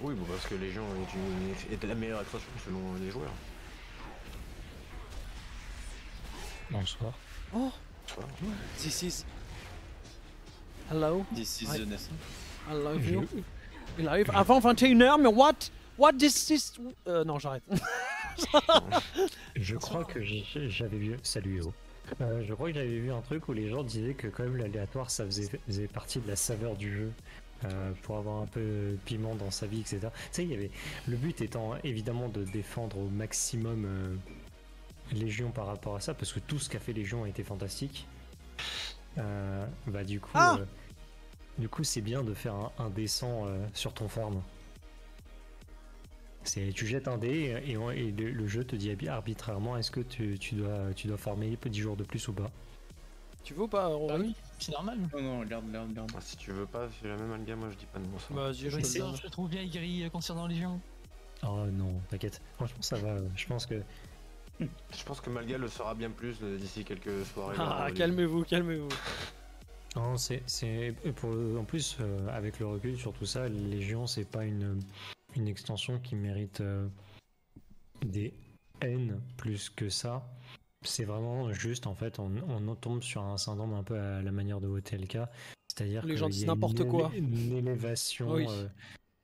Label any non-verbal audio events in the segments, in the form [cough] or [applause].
Oui, bon, parce que est, une, est la meilleure extension selon les joueurs. Bonsoir. Oh, Bonsoir. this is. Hello, This is the Ness. I love you. Il arrive avant 21h, mais what? What this is. Euh, non, j'arrête. [laughs] Je crois que j'ai- j'avais vu. Salut Yo. Euh, je crois que j'avais vu un truc où les gens disaient que quand même l'aléatoire ça faisait, faisait partie de la saveur du jeu. Euh, pour avoir un peu de piment dans sa vie, etc. Tu sais, il y avait le but étant évidemment de défendre au maximum euh, Légion par rapport à ça, parce que tout ce qu'a fait Légion a été fantastique. Euh, bah du coup, Ah euh, du coup c'est bien de faire un, un descend euh, sur ton farm. C'est tu jettes un dé et, on- et le, le jeu te dit abi- arbitrairement est-ce que tu, tu dois tu dois farmer 10 jours de plus ou pas? Tu veux ou pas, Rory oui, c'est normal. Non, non, regarde, regarde, regarde. Ah, si tu veux pas, fais la même alga, moi je dis pas de non. ça. Vas-y, je Je, te sais, trouve bien aigri euh, concernant Légion. Oh non, t'inquiète. Franchement ça va. Je pense que Je pense que Malga le sera bien plus euh, d'ici quelques soirées. Ah, là, calmez-vous, calmez-vous. non, c'est c'est pour en plus euh, avec le recul sur tout ça, Légion c'est pas une une extension qui mérite euh, des haines plus que ça. C'est vraiment juste en fait on, on tombe sur un syndrome un peu à la manière de OTLK, c'est-à-dire Les que gens disent a une n'importe quoi. Une élévation Oui. euh,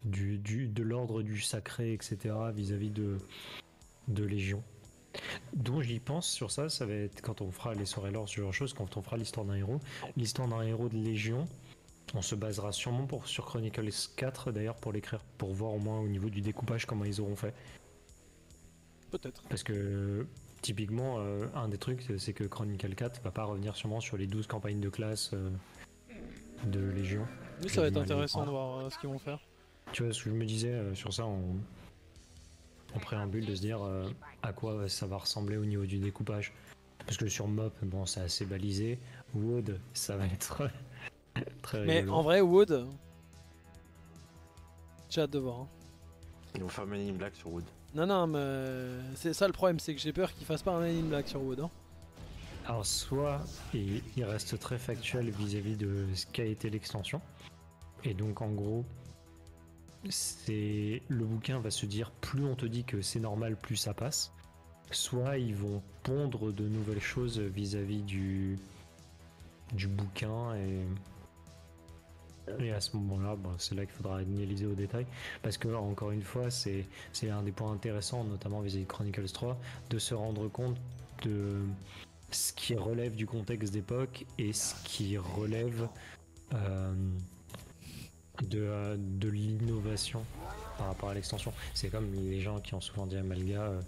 du, du- de l'ordre du sacré, etc. vis-à-vis de, de Légion. dont j'y pense sur ça, ça va être quand on fera les soirées lore, ce genre de choses, quand on fera l'histoire d'un héros. L'histoire d'un héros de Légion, on se basera sûrement pour, sur Chronicles 4 d'ailleurs pour l'écrire, pour voir au moins au niveau du découpage comment ils auront fait. Peut-être. Parce que typiquement, euh, un des trucs, c'est que Chronicle 4 va pas revenir sûrement sur les 12 campagnes de classe euh, de Légion. Oui, ça va être intéressant de voir euh, ce qu'ils vont faire. Tu vois, ce que je me disais euh, sur ça en, en préambule, de se dire euh, à quoi ça va ressembler au niveau du découpage. Parce que sur Mop, bon, c'est assez balisé. Wood, ça va être [laughs] très Mais rigolo. en vrai, Wood. J'ai hâte de voir. hein. Ils vont faire in Black sur Wood. Non, non, mais euh, c'est ça le problème, c'est que j'ai peur qu'ils fassent pas un in Black sur Wood. Hein. Alors, soit il, reste très factuel vis-à-vis de ce qu'a été l'extension. Et donc, en gros, c'est le bouquin va se dire plus on te dit que c'est normal, plus ça passe. Soit ils vont pondre de nouvelles choses vis-à-vis du, du bouquin et. Et à ce moment-là, bah, c'est là qu'il faudra analyser au détail. Parce que, encore une fois, c'est un des points intéressants, notamment vis-à-vis de Chronicles 3, de se rendre compte de ce qui relève du contexte d'époque et ce qui relève de, euh, de l'innovation par rapport à l'extension. C'est comme les gens qui ont souvent dit à Malga euh,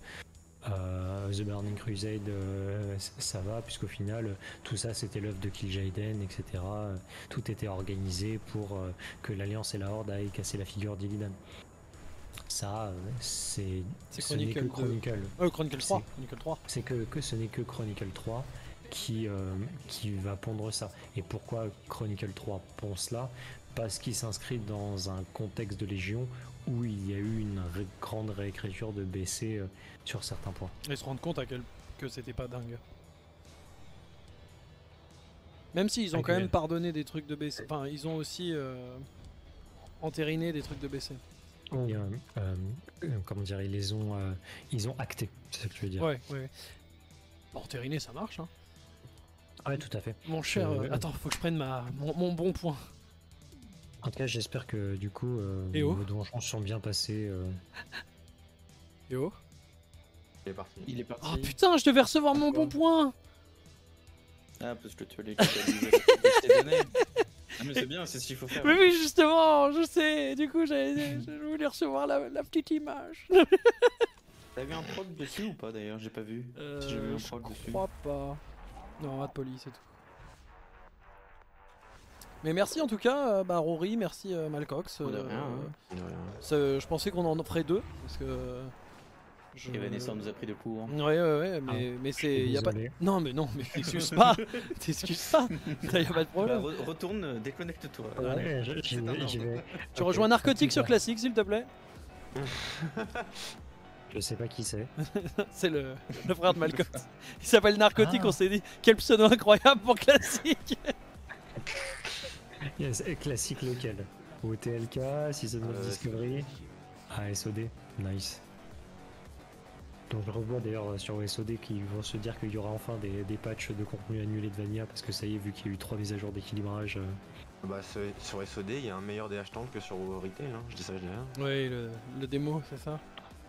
euh, The Burning Crusade, euh, ça va, puisqu'au final, tout ça c'était l'œuvre de Kil'jaeden, etc. Tout était organisé pour euh, que l'Alliance et la Horde aillent casser la figure d'Illidan. Ça, c'est ce n'est que Chronicle 2. Chronicle. Euh, Chronicle 3. C'est- Chronicle 3. C'est que, que ce n'est que Chronicle 3 qui, qui va pondre ça. Et pourquoi Chronicle 3 pond cela? Parce qu'il s'inscrit dans un contexte de Légion où il y a eu une ré- grande réécriture de BC euh, sur certains points. Et se rendre compte à quel... que c'était pas dingue. Même s'ils ont Ah, quand même pardonné des trucs de BC. Enfin, ils ont aussi euh, entériné des trucs de BC. Euh, comment dire, ils les ont, ils ont acté, c'est ce que je veux dire. Ouais, ouais. entériné, ça marche. Hein. Ouais, tout à fait. Mon cher. Attends, faut que je prenne ma... mon, mon bon point. En tout cas, j'espère que du coup, euh, Et oh vos donjons sont bien passés. euh. Yo. Il est parti. Il est parti. Oh putain, je devais recevoir mon bon point Ah, parce que tu as les je t'ai donné. Ah, mais c'est bien, c'est ce qu'il faut faire. Mais oui, justement, je sais. Du coup, j'avais- je voulais recevoir la, la petite image. [laughs] T'as vu un prog dessus ou pas d'ailleurs? J'ai pas vu. Euh, Si j'ai vu un je prog dessus. crois pas. Non, pas de police c'est tout. Mais merci en tout cas, euh, bah, Rory, merci euh, Malcox. De euh, rien, hein. De rien. ça- je pensais qu'on en ferait deux parce que. Je... Evanescent nous a pris de court. Ouais, ouais, ouais, mais, mais Je c'est. suis Y a pas... désolé. Non, mais non, mais t'excuses pas [laughs] T'excuses pas [laughs] Y a pas de Bah, problème. re- retourne, déconnecte-toi. Ouais. Tu rejoins Narcotique sur Classique, s'il te plaît [laughs] Je sais pas qui c'est. C'est le, le frère de Malcox. Il s'appelle Narcotique, Ah. on s'est dit, quel pseudo incroyable pour Classique [laughs] Yes, classique local. OTLK, Season of Euh, Discovery. à SOD. Nice. Donc je revois d'ailleurs euh, sur SOD qu'ils vont se dire qu'il y aura enfin des, des patchs de contenu annulés de Vanilla parce que ça y est, vu qu'il y a eu trois mises à jour d'équilibrage. euh, Bah, c'est- sur SOD, il y a un meilleur DH tank que sur Retail, hein. je dis ça, je dis rien. Oui, le, le démo, c'est ça.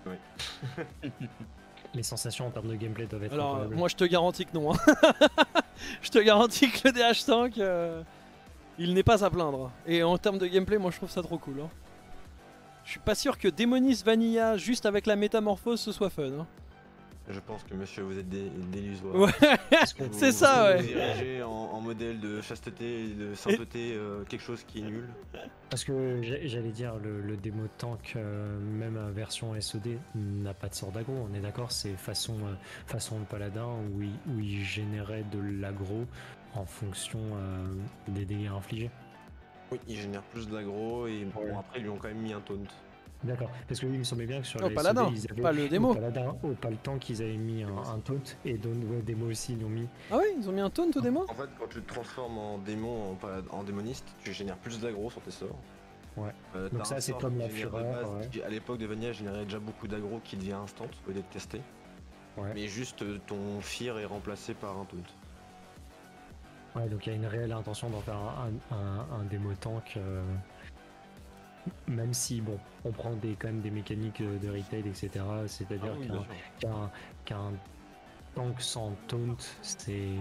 [laughs] les sensations en termes de gameplay doivent être Alors, incroyables. moi je te garantis que non. hein. [laughs] je te garantis que le DH Tank, euh, il n'est pas à plaindre. Et en termes de gameplay, moi je trouve ça trop cool. hein. Je suis pas sûr que Démonis Vanilla, juste avec la métamorphose, ce soit fun. hein. Je pense que monsieur, vous êtes illusoires. Ouais, [laughs] Vous- c'est vous- ça, vous ouais. érigez en, en modèle de chasteté et de sainteté euh, quelque chose qui est nul. Parce que j'a- j'allais dire, le, le démo tank, euh, même à version SOD, n'a pas de sort d'aggro, on est d'accord C'est façon, euh, façon le paladin où il, où il générait de l'aggro en fonction euh, des dégâts infligés. Oui, il génère plus d'aggro et bon, Ouais. après ils lui ont quand même mis un taunt. D'accord, parce que oui, il me semblait bien que sur Au la paladin, ils avaient, pas le démo. Paladin, au paladin qu'ils avaient mis un, un taunt, et dans le démo aussi, ils l'ont mis. Ah ouais, ils ont mis un taunt au démo? En fait, quand tu te transformes en démon, en, en démoniste, tu génères plus d'aggro sur tes sorts. Ouais. Euh, Donc ça, c'est comme la fureur, base, ouais. qui, à l'époque de Vanilla générait déjà beaucoup d'aggro qui devient instant au lieu de caster. Ouais. Mais juste euh, ton fear est remplacé par un taunt. Ouais, donc il y a une réelle intention d'en faire un, un, un démo tank. euh, Même si, bon, on prend des, quand même des mécaniques de retail, etc. C'est-à-dire Ah oui, qu'un tank sans taunt, c'est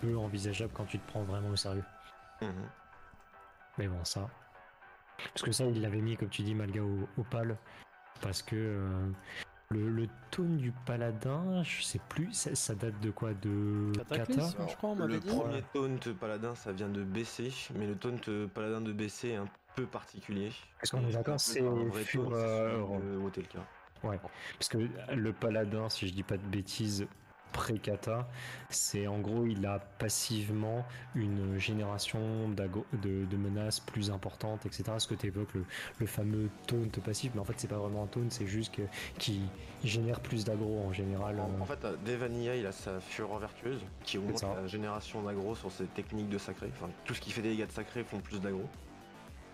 peu envisageable quand tu te prends vraiment au sérieux. Mhm. Mais bon, ça. Parce que ça, il l'avait mis, comme tu dis, Malga au, au pal. Parce que euh, le, le taunt du paladin, je sais plus, ça, ça date de quoi De Cataclysme. kata je crois, on le dit. premier taunt paladin ça vient de BC, mais le taunt paladin de BC est un peu particulier. Parce qu'on est d'accord, c'est fureur. Wotelka. Parce que le paladin, si je dis pas de bêtises, pré-kata, c'est en gros, il a passivement une génération de, de menaces plus importantes, etc. Ce que tu évoques, le, le fameux taunt passif, mais en fait, c'est pas vraiment un taunt, c'est juste que qui génère plus d'aggro en général. En, euh, en fait, euh, dès Vanilla, il a sa fureur vertueuse qui augmente la génération d'aggro sur ses techniques de sacré. Enfin, tout ce qui fait des dégâts de sacré font plus d'aggro.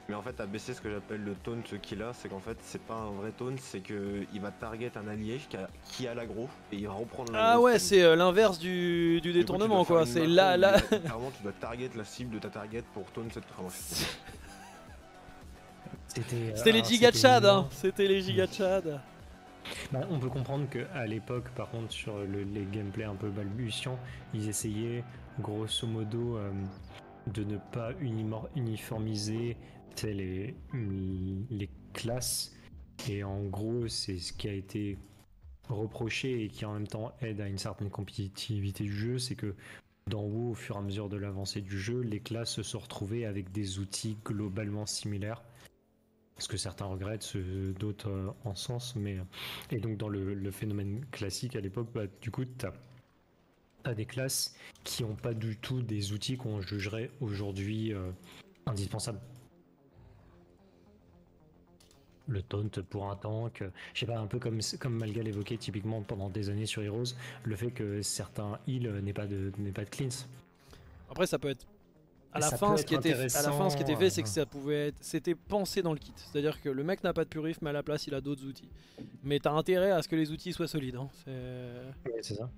Mais en fait, à BC, ce que j'appelle le taunt qu'il a, c'est qu'en fait, c'est pas un vrai taunt, c'est que il va target un allié qui a, qui a l'aggro et il reprend l'aggro. Ah ouais, c'est euh, l'inverse du, du Du coup, tu détournement quoi. C'est là, là. [laughs] Littéralement, tu dois target la cible de ta target pour taunt cette enfin, bref. [laughs] C'était C'était les de c'était Chad, hein. énorme. C'était les gigas de Chad. Bah, on peut comprendre qu'à l'époque, par contre, sur le- les gameplays un peu balbutiants, ils essayaient grosso modo euh, de ne pas uniformiser les, classes. Et en gros, c'est ce qui a été reproché et qui en même temps aide à une certaine compétitivité du jeu, c'est que d'en haut, au fur et à mesure de l'avancée du jeu, les classes se sont retrouvées avec des outils globalement similaires. Ce que certains regrettent, d'autres euh, en sens, mais et donc dans le, phénomène classique à l'époque, bah, du coup, tu as, des classes qui n'ont pas du tout des outils qu'on jugerait aujourd'hui euh, indispensables. Le taunt pour un tank, euh, je sais pas, un peu comme, comme Malga l'évoquait typiquement pendant des années sur Heroes, le fait que certains heals euh, n'aient pas de, pas de cleans. Après, ça peut être. À la, fin, ce qui était, à la fin, ce qui était fait, c'est que intéressant, ça pouvait être, c'était pensé dans le kit. C'est-à-dire que le mec n'a pas de purif, mais à la place, il a d'autres outils. Mais t'as intérêt à ce que les outils soient solides. hein. C'est- Ouais, c'est ça.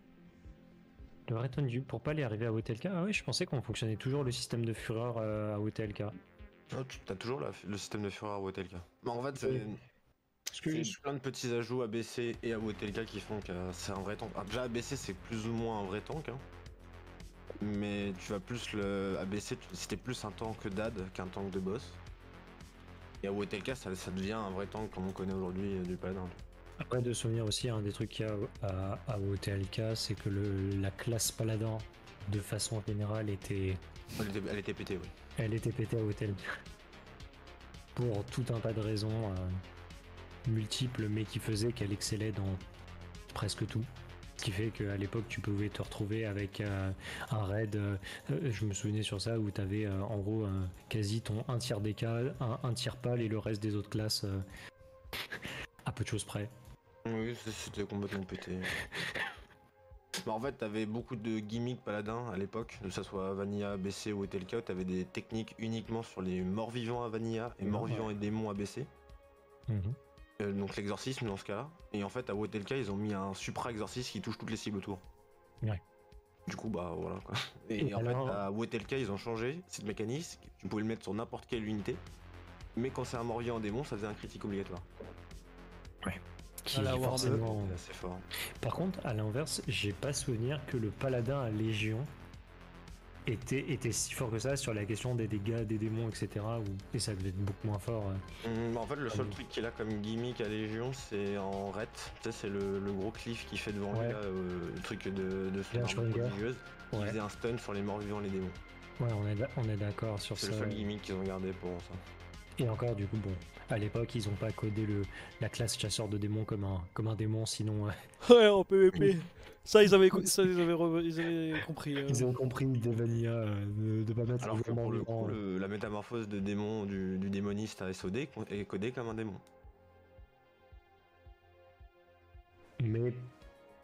Le vrai taunt du pour pas les arriver à OTLK, ah oui, je pensais qu'on fonctionnait toujours le système de fureur euh, à OTLK. Ah, tu as toujours la- le système de fureur à Wotelka. Mais en fait, c'est Oui. Plein de petits ajouts ABC et à Wotelka qui font que c'est un vrai tank. Ah, déjà, ABC, c'est plus ou moins un vrai tank. hein. Mais tu vas plus le. ABC, c'était plus un tank d'ad qu'un tank de boss. Et à Wotelka, ça, ça devient un vrai tank comme on connaît aujourd'hui euh, du paladin. Après, de souvenir aussi, un des trucs qu'il y a à, à OTLK, c'est que le, la classe paladin, de façon générale, était, Elle était, elle était pétée, oui. Elle était pétée à OTLK. Pour tout un tas de raisons euh, multiples, mais qui faisaient qu'elle excellait dans presque tout. Ce qui fait qu'à l'époque, tu pouvais te retrouver avec euh, un raid. euh, je me souvenais sur ça où tu avais en gros quasi ton un tiers des cas, un, tiers pâle et le reste des autres classes [laughs] à peu de choses près. Oui, c'était complètement pété. Bah, en fait, t'avais beaucoup de gimmicks paladins à l'époque, que ce soit Vanilla, ABC ou Etelka, où t'avais des techniques uniquement sur les morts vivants à Vanilla et Ouais, morts ouais. vivants et démons à BC. Mhm. euh, donc l'exorcisme dans ce cas-là. Et en fait, à Wotelka, ils ont mis un supra-exorcisme qui touche toutes les cibles autour. Ouais. Du coup, bah voilà quoi. [laughs] Et, Et en alors- fait, à Wotelka, ils ont changé cette mécanisme. Tu pouvais le mettre sur n'importe quelle unité. Mais quand c'est un morier en démon, ça faisait un critique obligatoire. Qui forcément- C'est assez fort. Par contre, à l'inverse, j'ai pas souvenir que le paladin à Légion était, était si fort que ça sur la question des dégâts, des démons, etc. Où, et ça devait être beaucoup moins fort. euh. Hum, en fait, le Ah seul oui. truc qu'il a comme gimmick à Légion, c'est en ret. Tu sais, c'est le, le gros cliff qui fait devant Ouais. lui, là, euh, le truc de, de son arme prodigieuse. Ouais. faisait un stun sur les morts vivants, les démons. Ouais, on est, on est d'accord sur C'est ça. le seul gimmick qu'ils ont gardé pour ça. Et encore, du coup, bon, à l'époque, ils ont pas codé le, la classe chasseur de démons comme un, comme un démon, sinon euh, [laughs] Ouais, en PvP. [laughs] Ça, ils avaient, ça, ils avaient, re- ils avaient compris. euh. ils ont compris des vanilla euh, de, de pas mettre Alors le que vraiment pour le vivant, coup, euh. le- la métamorphose de démon du, du démoniste à SOD est codée comme un démon. Mais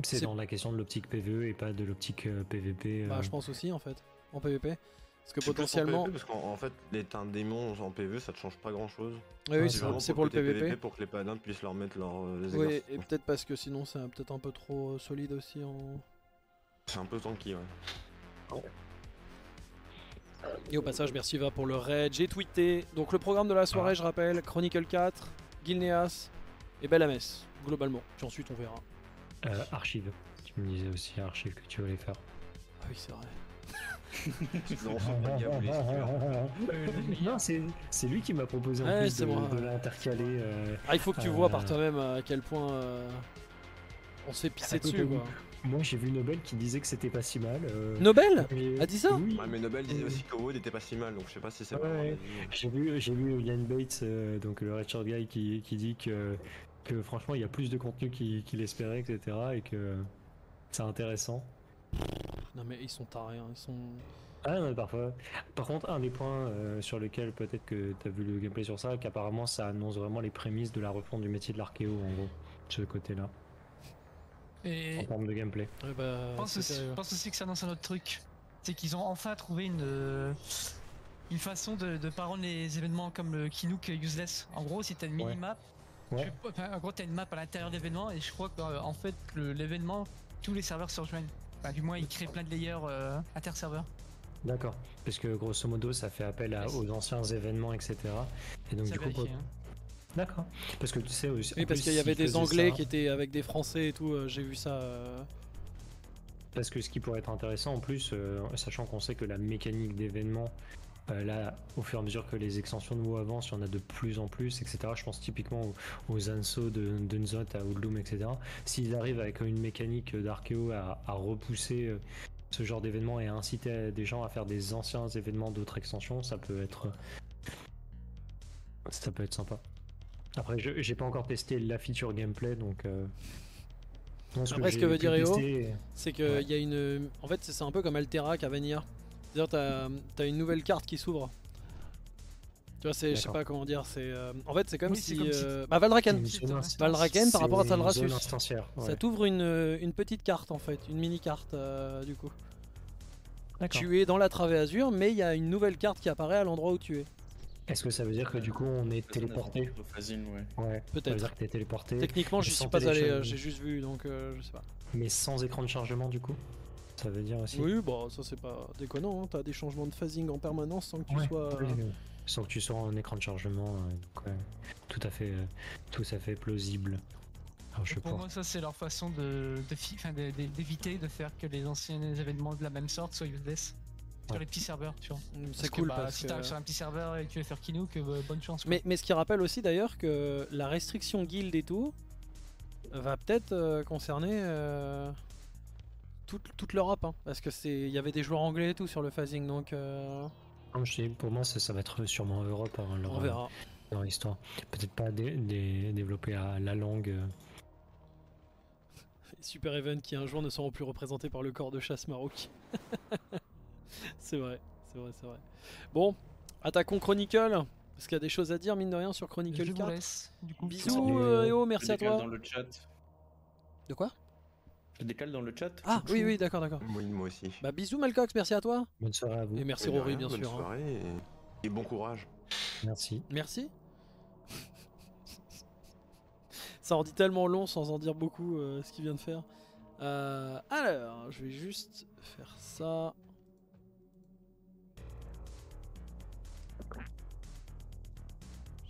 c'est dans la question de l'optique PVE et pas de l'optique euh, PVP. Bah, je pense aussi en fait, en PvP. Parce que plus potentiellement. PvP, parce qu'en en fait, l'être un démon en PvE, ça te change pas grand chose. Oui, c'est pour- c'est pour le côté PvP. Pour que les paladins puissent leur mettre leur, euh, les Oui, et peut-être parce que sinon c'est peut-être un peu trop euh, solide aussi en. C'est un peu tanky, ouais. Et au passage, merci Va pour le raid. J'ai tweeté. Donc le programme de la soirée, Ah. je rappelle Chronicle 4, Gilneas et Bellames, globalement. Puis ensuite on verra. Euh, archive. Tu me disais aussi archive que tu voulais faire. Ah oui, c'est vrai. [laughs] Non. Euh. Non, c'est lui qui m'a proposé en Ouais, plus de, moi, de ouais. l'intercaler. euh, Ah, il faut que tu Euh, vois par toi-même à quel point euh, on s'est pissé À côté dessus quoi. Moi, j'ai vu Nobel qui disait que c'était pas si mal. euh, Nobel mais- a dit ça Oui. Ouais, mais Nobel disait aussi que Wood était pas si mal, donc je sais pas si c'est Ouais. J'ai vu, j'ai vu Yann Bates, euh, donc le Richard Guy, qui, qui dit que, que franchement, il y a plus de contenu qu'il qu'il espérait, etc. Et que c'est intéressant. Non mais ils sont tarés, hein, ils sont. Ah, non, mais parfois. Par contre, un des points euh, sur lequel peut-être que tu as vu le gameplay sur ça, qu'apparemment ça annonce vraiment les prémices de la refonte du métier de l'archéo, en gros, de ce côté-là, Et en termes de gameplay. Ouais, bah, je pense, aussi, sérieux. je pense aussi que ça annonce un autre truc. C'est qu'ils ont enfin trouvé une, euh, une façon de, de pas rendre les événements comme le Kinook useless. En gros, si t'as une mini-map, Ouais. tu- en gros, t'as une map à l'intérieur de l'événement et je crois qu'en fait, le- l'événement, tous les serveurs se rejoignent. Enfin, du moins, ils créent plein de layers euh, inter-serveurs. D'accord. Parce que grosso modo, ça fait appel à- aux anciens événements, etc. Et donc, Ça du coup, hein. D'accord. Parce que tu sais aussi. Oui, parce qu'il y avait des Anglais ça- qui étaient avec des Français et tout, euh, j'ai vu ça. euh, Parce que ce qui pourrait être intéressant en plus, euh, sachant qu'on sait que la mécanique d'événements, euh, là, au fur et à mesure que les extensions de mots avancent, il y en a de plus en plus, etc. Je pense typiquement aux, aux Anso de, de Nzot à Outloom, etc. S'ils arrivent avec une mécanique d'archéo à, à repousser euh, ce genre d'événements et à inciter des gens à faire des anciens événements d'autres extensions, ça peut être. Ça peut être sympa. Après, je j'ai pas encore testé la feature gameplay, donc. euh, Après, ce j'ai que veut dire EO, C'est qu'il Ouais. y a une. En fait, c'est un peu comme Alterac à Vanilla. C'est-à-dire, t'as as une nouvelle carte qui s'ouvre. Tu vois, c'est, je sais pas comment dire. C'est. euh, En fait, c'est comme Oui, si. comme si- euh, Bah, Valdraken. Valdraken par rapport à Talrasus. ouais. Ça t'ouvre une, euh, une petite carte en fait, une mini carte euh, du coup. Tu es dans la travée azur, mais il y a une nouvelle carte qui apparaît à l'endroit où tu es. Est-ce que ça veut dire que du coup on est téléporté ouais. Ouais. Ça veut Peut-être. dire que t'es téléporté, Techniquement, j'y sans suis pas allé, euh, j'ai juste vu, donc euh, je sais pas. mais sans écran de chargement du coup Ça veut dire aussi Oui, bah ça c'est pas déconnant, hein. t'as des changements de phasing en permanence sans que tu Ouais, sois. oui, oui. Sans que tu sois en écran de chargement, euh, donc ouais, tout à fait, euh, tout à fait plausible. Alors, je Pour moi, ça, c'est leur façon de, de de- de- d'éviter de faire que les anciens événements de la même sorte soient useless. Sur les petits serveurs, tu vois. Mm, C'est que, cool bah, parce si que. t'arrives sur un petit serveur et que tu veux faire Kinook, euh, bonne chance. quoi. Mais, mais ce qui rappelle aussi d'ailleurs que la restriction guild et tout va peut-être euh, concerner euh, toute, toute l'Europe, hein, parce que c'est, il y avait des joueurs anglais et tout sur le phasing, donc euh, Comme je dis, pour moi, ça, ça va être sûrement Europe, hein, leur, on verra. leur histoire. Peut-être pas dé- dé- développer à la langue. euh, [laughs] Super Even qui un jour ne seront plus représentés par le corps de chasse maroc. [laughs] c'est vrai, c'est vrai, c'est vrai. Bon, attaquons Chronicle, parce qu'il y a des choses à dire, mine de rien, sur Chronicle Je vous 4. laisse, du coup. Bisous, euh, Eo, Je merci à toi. dans le chat. De quoi? Je décale dans le chat. Ah, oui, oui, d'accord, d'accord. Oui, moi aussi. Bah, bisous, Malcox, merci à toi. Bonne soirée à vous. Et merci Et Rory, rien, bien bonne sûr. hein. soirée et- et bon courage. Merci. Merci. [laughs] Ça en dit tellement long sans en dire beaucoup euh, ce qu'il vient de faire. Euh, alors, je vais juste faire ça.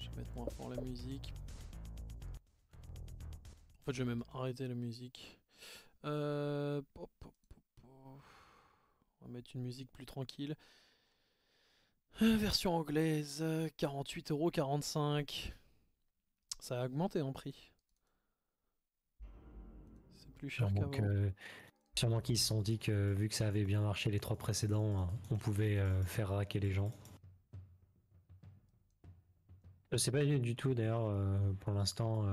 Je vais mettre moins fort la musique. En fait, je vais même arrêter la musique. Euh. On va mettre une musique plus tranquille. Euh, Version anglaise, euh, 48,45€. Ça a augmenté en prix. C'est plus cher qu'avant. que- sûrement qu'ils se sont dit que vu que ça avait bien marché les trois précédents, on pouvait euh, faire raquer les gens. Je sais pas du tout d'ailleurs euh, pour l'instant.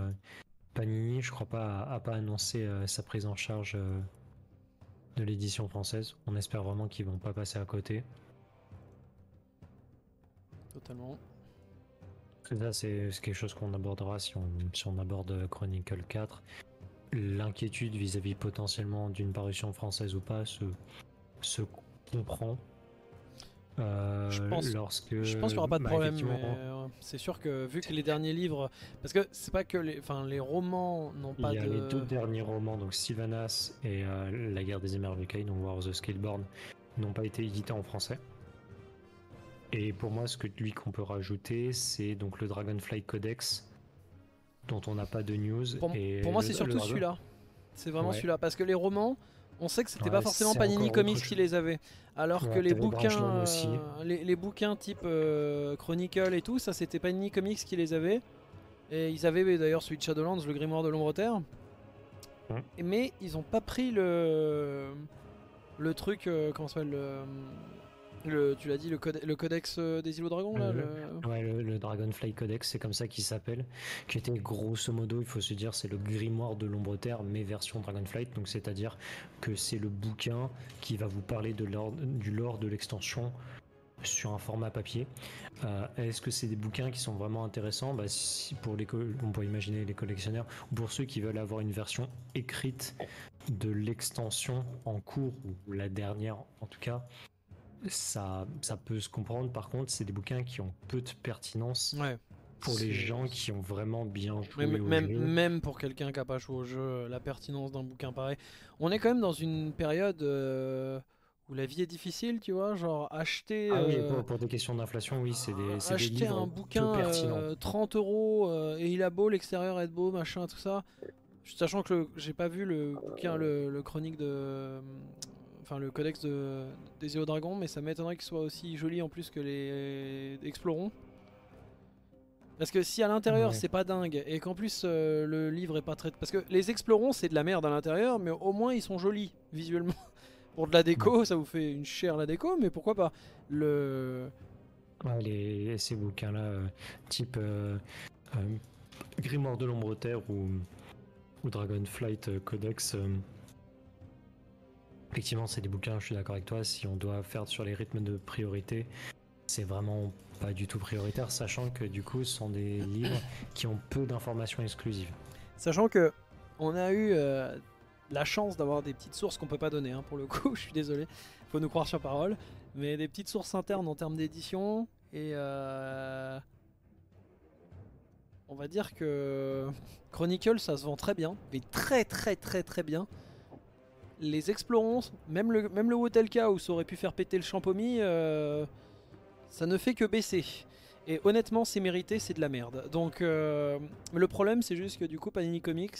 Euh, Panini, je crois pas, a, pas annoncé euh, sa prise en charge euh, de l'édition française. On espère vraiment qu'ils vont pas passer à côté. Totalement. Ça, c'est c'est quelque chose qu'on abordera si on, si on aborde Chronicle 4. L'inquiétude vis-à-vis potentiellement d'une parution française ou pas se, se comprend. Euh, Je pense- lorsque, Je pense qu'il n'y aura pas de bah, problème, euh, c'est sûr que vu que les derniers livres, parce que c'est pas que les, enfin les romans n'ont Il pas y a de. les deux derniers romans, donc Sylvanas et euh, La guerre des émerveillés, donc War of the Scaleborn, n'ont pas été édités en français. Et pour moi, ce que lui qu'on peut rajouter, c'est donc le Dragonfly Codex, dont on n'a pas de news. Pour, et pour moi, c'est surtout celui-là. C'est vraiment Ouais. celui-là, parce que les romans, on sait que c'était Ouais, pas forcément Panini Comics qui les avait, alors que les bouquins, aussi. euh, les, les bouquins type euh, Chronicle et tout, ça c'était Panini Comics qui les avait. Et ils avaient d'ailleurs celui de Shadowlands, le Grimoire de l'ombre terre. Ouais. Mais ils ont pas pris le le truc, euh, comment ça s'appelle le, tu l'as dit, le, code- le codex euh, des îlots dragons là. Le- le- Ouais, le, Dragonfly Codex, c'est comme ça qu'il s'appelle, qui était grosso modo, il faut se dire, c'est le grimoire de l'ombre terre, mais version Dragonflight, donc c'est-à-dire que c'est le bouquin qui va vous parler de du lore de l'extension sur un format papier. Euh, Est-ce que c'est des bouquins qui sont vraiment intéressants? Bah, si, pour les On peut imaginer les collectionneurs, ou pour ceux qui veulent avoir une version écrite de l'extension en cours, ou la dernière en tout cas, ça, ça peut se comprendre. Par contre, c'est des bouquins qui ont peu de pertinence Ouais. pour les gens qui ont vraiment bien joué Même, au même, jeu. même pour quelqu'un qui n'a pas joué au jeu, la pertinence d'un bouquin pareil. On est quand même dans une période euh, où la vie est difficile, tu vois. Genre, acheter, Ah oui, euh, pour, pour des questions d'inflation, oui, c'est des, c'est des acheter livres un bouquin pertinents. euh, 30 euros euh, et il a beau, l'extérieur est beau, machin, tout ça. Sachant que j'ai pas vu le bouquin, le, le chronique de. Enfin, le codex de, des Zéo Dragons, mais ça m'étonnerait qu'il soit aussi joli en plus que les Explorons. Parce que si à l'intérieur Ouais. c'est pas dingue et qu'en plus euh, le livre est pas très. Parce que les Explorons c'est de la merde à l'intérieur, mais au moins ils sont jolis [laughs] visuellement. Pour de la déco, ça vous fait une chair la déco, mais pourquoi pas Le. Ouais, les, ces bouquins-là, euh, type euh, Grimoire de l'ombre terre ou, ou Dragonflight Codex, effectivement, c'est des bouquins, je suis d'accord avec toi. Si on doit faire sur les rythmes de priorité, c'est vraiment pas du tout prioritaire, sachant que du coup, ce sont des [coughs] livres qui ont peu d'informations exclusives. Sachant que on a eu euh, la chance d'avoir des petites sources qu'on peut pas donner, hein, pour le [laughs] coup, je suis désolé, faut nous croire sur parole, mais des petites sources internes en termes d'édition et euh, on va dire que Chronicle ça se vend très bien, mais très très très très bien. Les Explorons, même le, même le Wotelka où ça aurait pu faire péter le champomis, euh, ça ne fait que baisser. Et honnêtement, c'est mérité, c'est de la merde. Donc, euh, le problème, c'est juste que du coup, Panini Comics,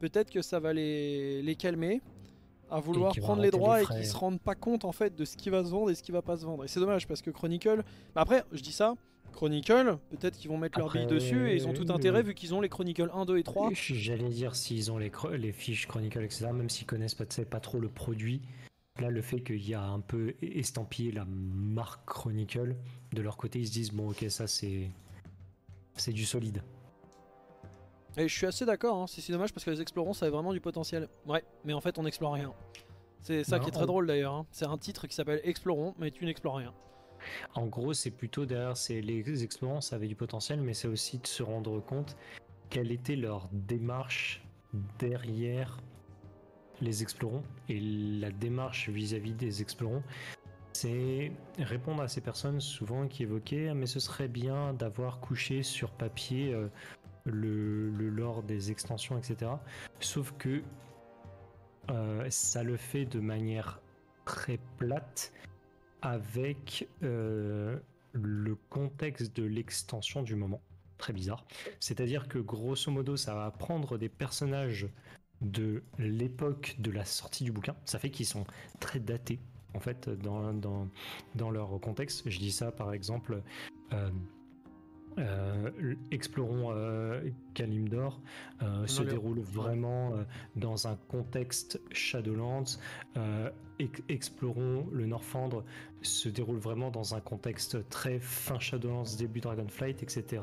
peut-être que ça va les, les calmer à vouloir prendre les droits les et qu'ils se rendent pas compte en fait de ce qui va se vendre et ce qui va pas se vendre. Et c'est dommage parce que Chronicle. bah après, je dis ça, Chronicle, peut-être qu'ils vont mettre leur bille dessus et ils ont tout intérêt vu qu'ils ont les Chronicle 1, 2 et 3. J'allais dire s'ils ont les, fiches Chronicle, etc., même s'ils connaissent pas, trop le produit, là le fait qu'il y a un peu estampillé la marque Chronicle, de leur côté ils se disent bon ok ça c'est c'est du solide. Et je suis assez d'accord, hein, c'est si dommage parce que les Explorons ça avait vraiment du potentiel. Ouais, mais en fait on n'explore rien. C'est ça Non, qui est très on- drôle d'ailleurs. hein. C'est un titre qui s'appelle Explorons, mais tu n'explores rien. En gros c'est plutôt derrière c'est les explorants ça avait du potentiel mais c'est aussi de se rendre compte quelle était leur démarche derrière les explorants et la démarche vis-à-vis des explorants c'est répondre à ces personnes souvent qui évoquaient Ah, mais ce serait bien d'avoir couché sur papier euh, le, le lore des extensions, etc. Sauf que euh, ça le fait de manière très plate avec euh, le contexte de l'extension du moment. Très bizarre. C'est-à-dire que grosso modo, ça va prendre des personnages de l'époque de la sortie du bouquin. Ça fait qu'ils sont très datés en fait dans, dans, dans leur contexte. Je dis ça par exemple. euh, euh, explorons euh, Kalimdor euh, se le- déroule vraiment euh, dans un contexte Shadowlands. Euh, ex- explorons le Northandre se déroule vraiment dans un contexte très fin Shadowlands, début Dragonflight, etc.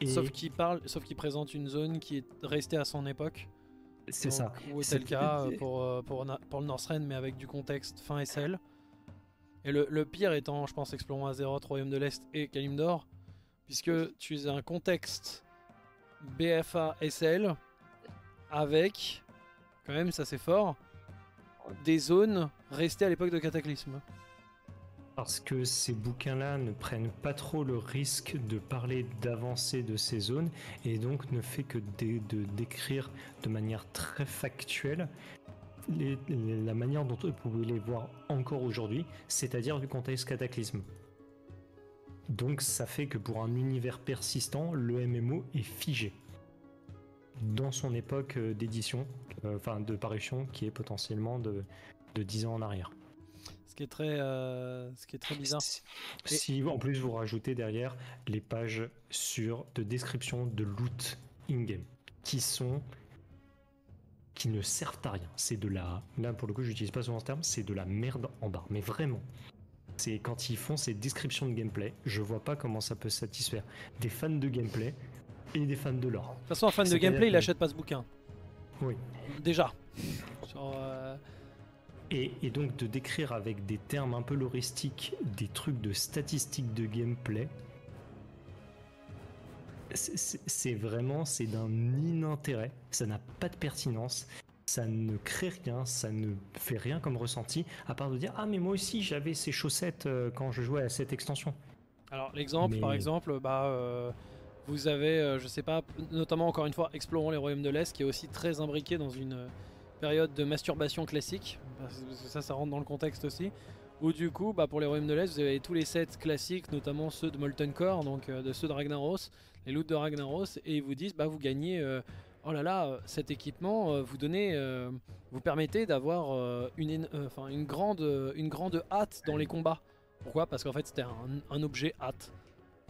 Et Sauf qu'il parle, sauf qu'il présente une zone qui est restée à son époque. c'est ça. Où C'est- le cas pour, pour, pour le Northrend, mais avec du contexte fin SL. Et le, le pire étant, je pense, Explorons Azeroth, Royaume de l'Est et Kalimdor, puisque tu as un contexte BFA SL avec, quand même, ça c'est fort, des zones restées à l'époque de Cataclysme. Parce que ces bouquins-là ne prennent pas trop le risque de parler d'avancée de ces zones et donc ne fait que de décrire de manière très factuelle la manière dont vous pouvez les voir encore aujourd'hui, c'est-à-dire du contexte cataclysme. Donc ça fait que pour un univers persistant, le MMO est figé dans son époque euh, d'édition, euh, enfin de parution, qui est potentiellement de, de 10 ans en arrière. Ce qui est très, euh, ce qui est très bizarre. Si, si en plus vous rajoutez derrière les pages sur de description de loot in-game qui sont qui ne servent à rien. C'est de la là pour le coup j'utilise pas souvent ce terme, c'est de la merde en barre, mais vraiment. C'est quand ils font ces descriptions de gameplay, je vois pas comment ça peut satisfaire des fans de gameplay et des fans de lore. De toute façon, un fan de gameplay, il que- achète pas ce bouquin. Oui. Déjà. Euh, Et, et donc de décrire avec des termes un peu loristiques des trucs de statistiques de gameplay, c'est vraiment c'est d'un inintérêt, ça n'a pas de pertinence, ça ne crée rien, ça ne fait rien comme ressenti, à part de dire ah mais moi aussi j'avais ces chaussettes euh, quand je jouais à cette extension. Alors l'exemple, par exemple, bah, euh, vous avez, euh, je sais pas, notamment encore une fois, Explorons les Royaumes de l'Est, qui est aussi très imbriqué dans une euh, période de masturbation classique, parce que ça, ça rentre dans le contexte aussi. Où du coup, bah, pour les Royaumes de l'Est, vous avez tous les sets classiques, notamment ceux de Molten Core, donc euh, de ceux de Ragnaros, les loots de Ragnaros, et ils vous disent, bah, vous gagnez, oh là là, cet équipement, euh, vous donnez, vous permettez d'avoir une, grande, une grande hâte dans les combats. Pourquoi? Parce qu'en fait, c'était un, un objet hâte.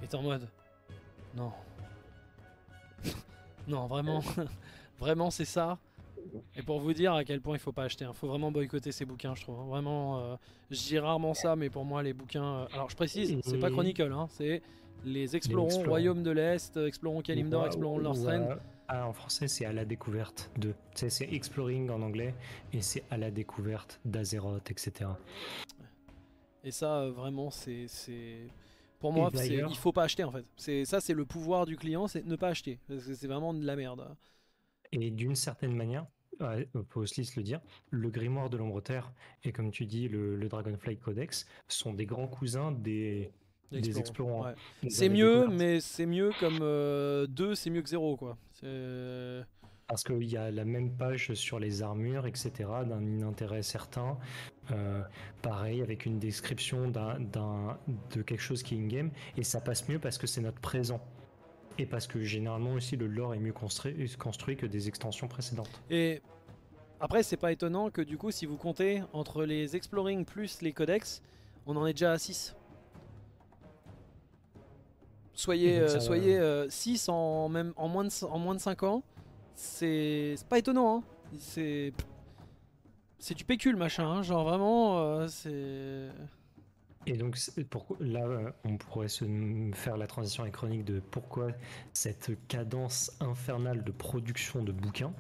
Et en mode, non, [laughs] non, vraiment, [laughs] vraiment, c'est ça. Et pour vous dire à quel point il faut pas acheter, il faut vraiment boycotter ces bouquins, je trouve. Vraiment, euh, je dis rarement ça, mais pour moi, les bouquins. euh, alors, je précise, c'est pas Chronicle, hein, c'est les Explorons Explorons. Royaume de l'Est, Explorons Kalimdor, Explorons à- ah, en français c'est à la découverte de, c'est exploring en anglais et c'est à la découverte d'Azeroth, etc. Et ça, euh, vraiment, c'est. Pour moi, il faut pas acheter en fait. Ça, c'est le pouvoir du client, c'est ne pas acheter. Parce que c'est vraiment de la merde. Et d'une certaine manière, on peut aussi le dire, le grimoire de l'ombre terre et comme tu dis le, le Dragonflight Codex sont des grands cousins des, des explorants. Ouais. C'est mieux, mais c'est mieux comme 2, c'est mieux que 0 quoi. C'est- Parce qu'il y a la même page sur les armures, etc., d'un intérêt certain. Euh, pareil, avec une description de quelque chose qui est in-game. Et ça passe mieux parce que c'est notre présent. Et parce que généralement aussi le lore est mieux construit, construit que des extensions précédentes. Et après, c'est pas étonnant que du coup, si vous comptez entre les exploring plus les codex, on en est déjà à 6. Soyez, euh, soyez 6 en, même, en, moins de, en moins de 5 ans. C'est pas étonnant. Hein. C'est c'est du pécule machin. hein. Genre vraiment, euh, c'est. Et donc pour, là, euh, on pourrait se faire la transition avec Chronique de pourquoi cette cadence infernale de production de bouquins.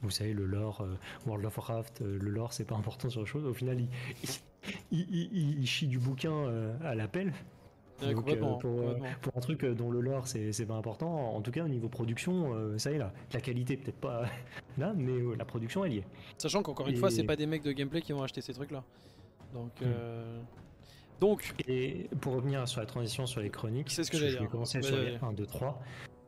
Vous savez, le lore, euh, World of Warcraft, euh, le lore, c'est pas important sur les choses. Au final, il, il, il- il- il chie du bouquin euh, à l'appel. Ouais, Donc, complètement, euh, pour, euh, pour un truc euh, dont le lore c'est pas important, en tout cas au niveau production, euh, ça y est là. La qualité peut-être pas [laughs] là, mais euh, la production elle y est. Sachant qu'encore une fois, c'est pas des mecs de gameplay qui vont acheter ces trucs là. Donc. Hmm. euh, Donc, Et pour revenir sur la transition sur les chroniques, C'est ce que j'allais dire. commencer sur les vas-y. 1, 2, 3.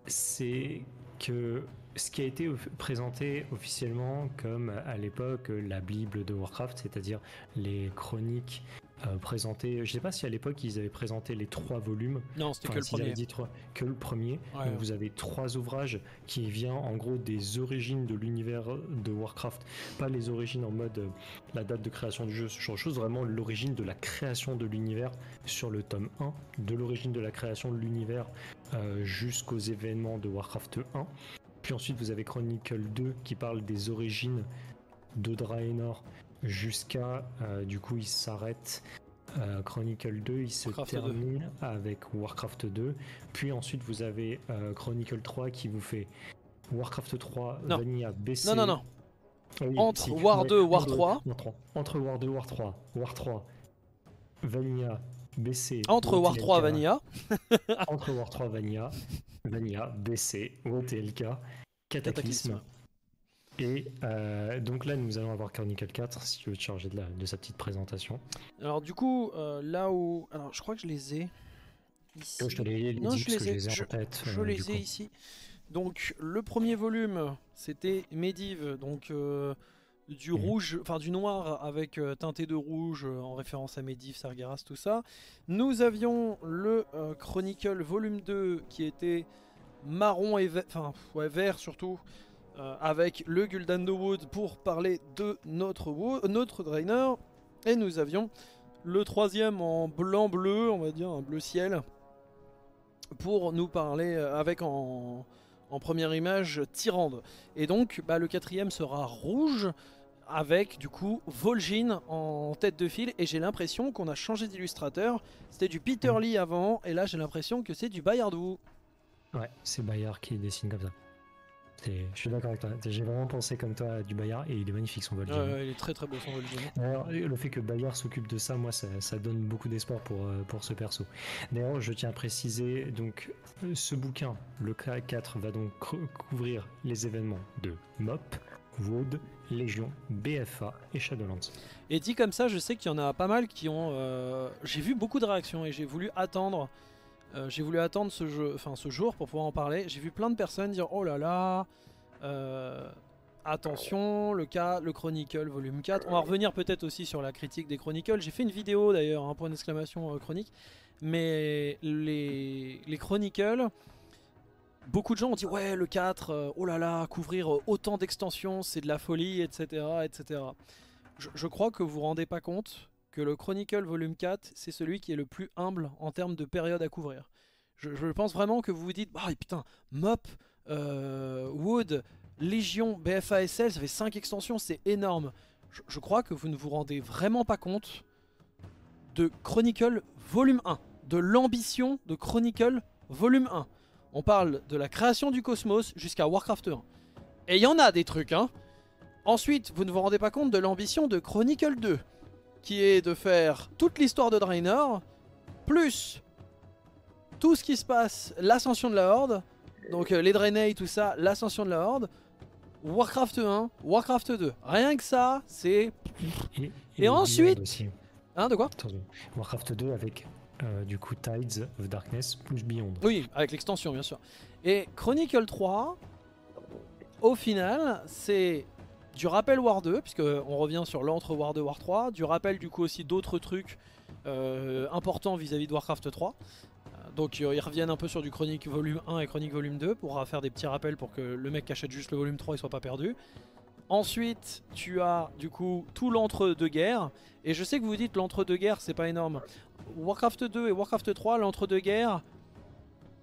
c'est que ce qui a été présenté officiellement comme à l'époque la Bible de Warcraft, c'est-à-dire les chroniques euh, présentées. Je sais pas si à l'époque ils avaient présenté les trois volumes. Non, c'était que trois- que le premier. Ouais, Donc ouais. vous avez trois ouvrages qui viennent en gros des origines de l'univers de Warcraft, pas les origines en mode euh, la date de création du jeu, ce genre de choses, vraiment l'origine de la création de l'univers sur le tome 1, de l'origine de la création de l'univers euh, jusqu'aux événements de Warcraft 1. Puis ensuite vous avez Chronicle 2 qui parle des origines de Draenor jusqu'à euh, du coup il s'arrête euh, Chronicle 2 il se Warcraft 2. termine avec Warcraft 2 puis ensuite vous avez euh, Chronicle 3 qui vous fait Warcraft 3 Non. Vanilla BC Non, non, non. Oui, Entre si, War mais 2, War entre- 3. Entre, entre War 2 War 3 War 3 Vanilla BC Entre War 3 OTLK, Vanilla. entre War 3 Vanilla Vanilla BC OTLK Cataclysme Cataclysme. Et euh, donc là, nous allons avoir Chronicle 4, si tu veux te charger de, la- de sa petite présentation. Alors du coup, euh, là où... Alors je crois que je les ai. Ici. Je te les, les Non, je les ai. je les ai Je- en tête. Je euh, les ai ici. Donc le premier volume, c'était Medivh, donc du Mhm. rouge, enfin du noir avec teinté de rouge en référence à Medivh, Sargeras, tout ça. Nous avions le Chronicle volume 2 qui était marron et vert, enfin ouais, vert surtout, euh, avec le Gul'dan de Wood pour parler de notre, notre Draenor. Et nous avions le troisième en blanc-bleu, on va dire un bleu ciel, pour nous parler euh, avec en, en première image Tyrande. Et donc bah, le quatrième sera rouge avec du coup Vol'jin en tête de file et j'ai l'impression qu'on a changé d'illustrateur. C'était du Peter Lee avant et là j'ai l'impression que c'est du Bayard Wu. Ouais, c'est Bayard qui dessine comme ça. Je suis d'accord avec toi. J'ai vraiment pensé comme toi à du Bayard et il est magnifique son Vol'jin. Ouais, ouais, il est très très beau son Vol'jin. D'ailleurs, le fait que Bayard s'occupe de ça, moi, ça, ça donne beaucoup d'espoir pour, euh, pour ce perso. D'ailleurs, je tiens à préciser, donc, euh, ce bouquin, le K4, va donc couvrir les événements de MOP, WOD, Légion, BFA et Shadowlands. Et dit comme ça, je sais qu'il y en a pas mal qui ont. euh, J'ai vu beaucoup de réactions et j'ai voulu attendre. Euh, j'ai voulu attendre ce, jeu, enfin, ce jour pour pouvoir en parler. J'ai vu plein de personnes dire Oh là là, euh, attention, le cas, le Chronicle volume 4. On va revenir peut-être aussi sur la critique des Chronicles. J'ai fait une vidéo d'ailleurs, un point d'exclamation euh, chronique. Mais les, les Chronicles, beaucoup de gens ont dit Ouais, le 4, euh, oh là là, couvrir autant d'extensions, c'est de la folie, etc. etc je, je crois que vous vous rendez pas compte que le Chronicle volume 4, c'est celui qui est le plus humble en termes de période à couvrir. Je, pense vraiment que vous vous dites, ah putain, Mop, euh, Wood, Légion, BFASL, ça fait 5 extensions, c'est énorme. Je, je crois que vous ne vous rendez vraiment pas compte de Chronicle volume 1, de l'ambition de Chronicle volume 1. On parle de la création du cosmos jusqu'à Warcraft 1. Et il y en a des trucs, hein. Ensuite, vous ne vous rendez pas compte de l'ambition de Chronicle 2, qui est de faire toute l'histoire de Draenor, plus tout ce qui se passe, l'ascension de la Horde, donc euh, les Draenei, tout ça, l'ascension de la Horde, Warcraft 1, Warcraft 2. Rien que ça, c'est... Et, Et ensuite- aussi. Hein, de quoi. Warcraft 2 avec, euh, du coup, Tides of Darkness plus Beyond. Oui, avec l'extension, bien sûr. Et Chronicle 3, au final, c'est du rappel War 2, puisque on revient sur l'entre War 2, War 3, du rappel du coup aussi d'autres trucs euh, importants vis-à-vis de Warcraft 3. Euh, Donc euh, ils reviennent un peu sur du Chronique volume 1 et Chronique volume 2 pour faire des petits rappels pour que le mec qui achète juste le volume 3 il soit pas perdu. Ensuite, tu as du coup tout l'entre-deux-guerres. Et je sais que vous dites l'entre-deux-guerres, c'est pas énorme. Warcraft 2 et Warcraft 3, l'entre-deux-guerres,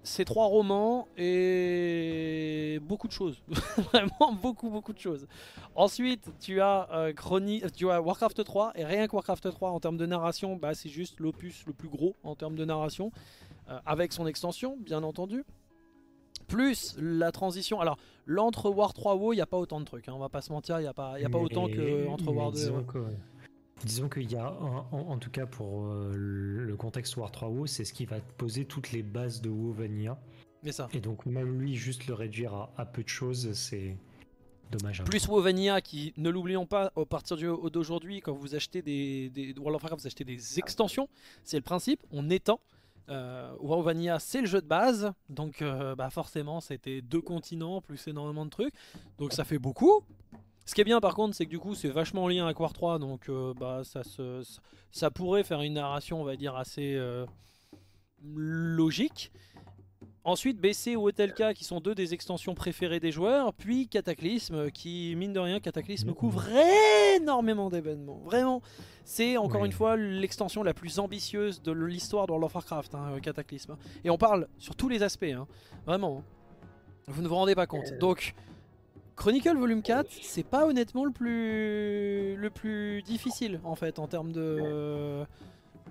c'est trois romans et beaucoup de choses. [laughs] Vraiment beaucoup, beaucoup de choses. Ensuite, tu as, euh, Chroni- tu as Warcraft 3. Et rien que Warcraft 3, en termes de narration, bah, c'est juste l'opus le plus gros en termes de narration. euh, avec son extension, bien entendu. Plus la transition. Alors, l'entre War 3 WoW, il n'y a pas autant de trucs. hein, on va pas se mentir, il n'y a pas, y a pas autant que Mais- entre mais War 2. Disons que- Disons qu'il y a, un- en, en tout cas pour euh, le contexte War 3 WoW, c'est ce qui va poser toutes les bases de WoW Vanilla. Mais ça. Et donc même lui, juste le réduire à, à peu de choses, c'est dommageable. Plus WoW Vanilla qui, ne l'oublions pas, à partir d'aujourd'hui, quand vous achetez des, des World of Warcraft, vous achetez des extensions. C'est le principe, on étend. Euh, WoW Vanilla, c'est le jeu de base, donc euh, bah forcément, c'était deux continents plus énormément de trucs, donc ça fait beaucoup. Ce qui est bien par contre, c'est que du coup, c'est vachement en lien avec War 3, donc euh, bah ça, se, ça pourrait faire une narration, on va dire, assez euh, logique. Ensuite, BC ou Hotelka qui sont deux des extensions préférées des joueurs, puis Cataclysme qui, mine de rien, Cataclysme Mhm. couvre énormément d'événements. Vraiment, c'est encore Oui. une fois l'extension la plus ambitieuse de l'histoire de World of Warcraft, hein, euh, Cataclysme. Et on parle sur tous les aspects, hein. vraiment. Vous ne vous rendez pas compte. Donc, Chronicle Volume 4, c'est pas honnêtement le plus, le plus difficile en fait en termes de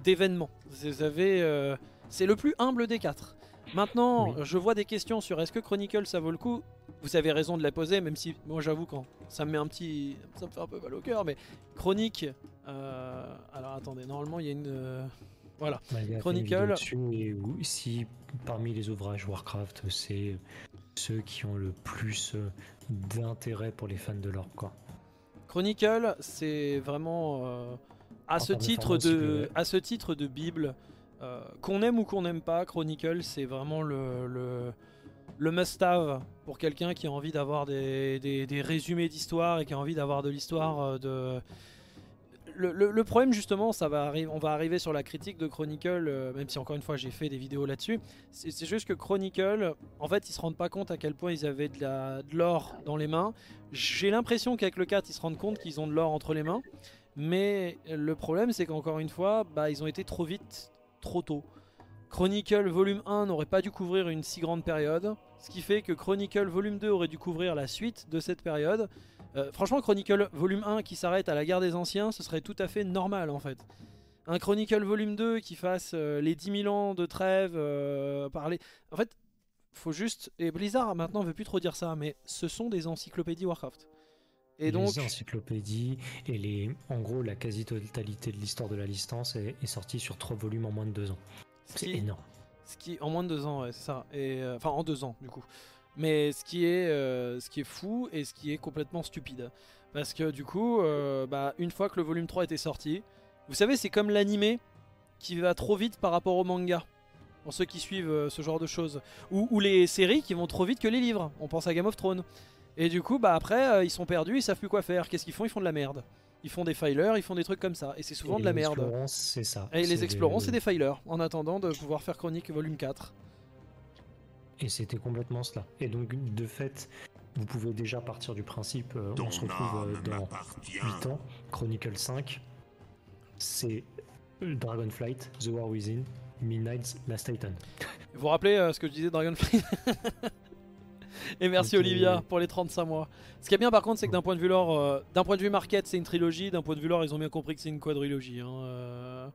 d'événements. Vous avez, euh, c'est le plus humble des quatre. Maintenant, Oui. je vois des questions sur est-ce que Chronicle ça vaut le coup? Vous avez raison de la poser, même si moi j'avoue quand ça me met un petit, ça me fait un peu mal au cœur, mais Chronique. euh, alors attendez, normalement il y a une, euh, voilà. Bah, Chronicle. si parmi les ouvrages Warcraft, c'est ceux qui ont le plus euh, d'intérêt pour les fans de l'or, quoi. Chronicle, c'est vraiment euh, à ce titre de à ce titre de bible euh, qu'on aime ou qu'on n'aime pas, Chronicle, c'est vraiment le le, le must-have pour quelqu'un qui a envie d'avoir des, des- des résumés d'histoire et qui a envie d'avoir de l'histoire de le, problème justement, ça va on va arriver sur la critique de Chronicle, euh, même si encore une fois j'ai fait des vidéos là-dessus. C'est juste que Chronicle, en fait, ils se rendent pas compte à quel point ils avaient de l'or dans les mains. J'ai l'impression qu'avec le 4, ils se rendent compte qu'ils ont de l'or entre les mains. Mais le problème, c'est qu'encore une fois, bah, ils ont été trop vite, trop tôt. Chronicle Volume 1 n'aurait pas dû couvrir une si grande période. Ce qui fait que Chronicle Volume 2 aurait dû couvrir la suite de cette période. Euh, franchement, Chronicle Volume 1 qui s'arrête à la guerre des anciens, ce serait tout à fait normal en fait. Un Chronicle Volume 2 qui fasse euh, les 10 000 ans de trêve, euh, parler. En fait, faut juste. Et Blizzard maintenant veut plus trop dire ça, mais ce sont des encyclopédies Warcraft. Et donc. les encyclopédies et les, en gros, la quasi-totalité de l'histoire de la licence est, est sortie sur trois volumes en moins de deux ans. ce C'est qui- énorme. Ce qui, en moins de deux ans, ouais, c'est ça. Et, enfin, en deux ans, du coup. Mais ce qui, est, euh, ce qui est fou et ce qui est complètement stupide. Parce que, du coup, euh, bah, une fois que le volume 3 était sorti, vous savez, c'est comme l'animé qui va trop vite par rapport au manga. Pour ceux qui suivent euh, ce genre de choses. Ou, ou les séries qui vont trop vite que les livres. On pense à Game of Thrones. Et du coup, bah après, ils sont perdus, ils savent plus quoi faire. Qu'est-ce qu'ils font? Ils font de la merde. Ils font des filers, ils font des trucs comme ça. Et c'est souvent Et de la les merde. explorants, c'est ça. Et les explorants, des- c'est des filers. En attendant de pouvoir faire Chronique volume 4. Et c'était complètement cela. Et donc, de fait, vous pouvez déjà partir du principe, euh, on se retrouve euh, dans 8 ans, Chronicle 5, c'est Dragonflight, The War Within, Midnight's Last Titan. Vous vous rappelez euh, ce que je disais Dragonflight [laughs] Et merci. Olivia pour les 35 mois. Ce qui est bien par contre, c'est que d'un point de vue lore, euh, d'un point de vue market, c'est une trilogie. D'un point de vue lore, ils ont bien compris que c'est une quadrilogie. hein, euh.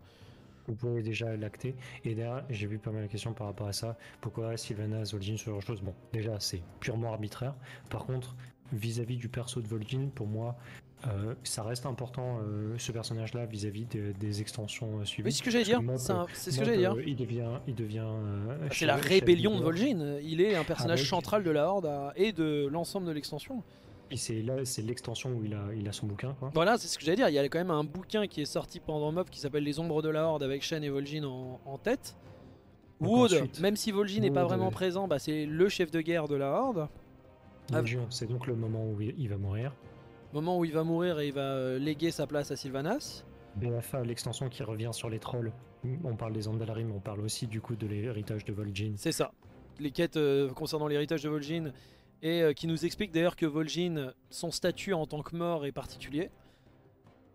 Vous pouvez déjà l'acter. Et derrière, j'ai vu pas mal de questions par rapport à ça. Pourquoi Sylvanas, Vol'jin, ce genre de choses Bon, déjà, c'est purement arbitraire. Par contre, vis-à-vis du perso de Vol'jin, pour moi, euh, ça reste important, euh, ce personnage-là, vis-à-vis de- des extensions euh, suivies. Oui, c'est ce que j'allais dire. Mob, C'est ce que j'allais dire. euh, il devient, il devient. euh, C'est la rébellion de. Vol'jin. Il est un personnage Avec- central de la Horde à- et de l'ensemble de l'extension. C'est là, c'est l'extension où il a, il a son bouquin. Quoi. Voilà, c'est ce que j'allais dire. Il y a quand même un bouquin qui est sorti pendant Mob qui s'appelle Les Ombres de la Horde avec Shen et Vol'jin en, en tête. Donc Wood, ensuite, même si Vol'jin n'est pas vraiment présent, bah, c'est le chef de guerre de la Horde. Ah. C'est donc le moment où il va mourir. Moment où il va mourir et il va euh, léguer sa place à Sylvanas. BFA, l'extension qui revient sur les trolls. On parle des Andalari, mais on parle aussi du coup de l'héritage de Vol'jin. C'est ça. Les quêtes euh, concernant l'héritage de Vol'jin et euh, qui nous explique d'ailleurs que Vol'jin, son statut en tant que mort est particulier.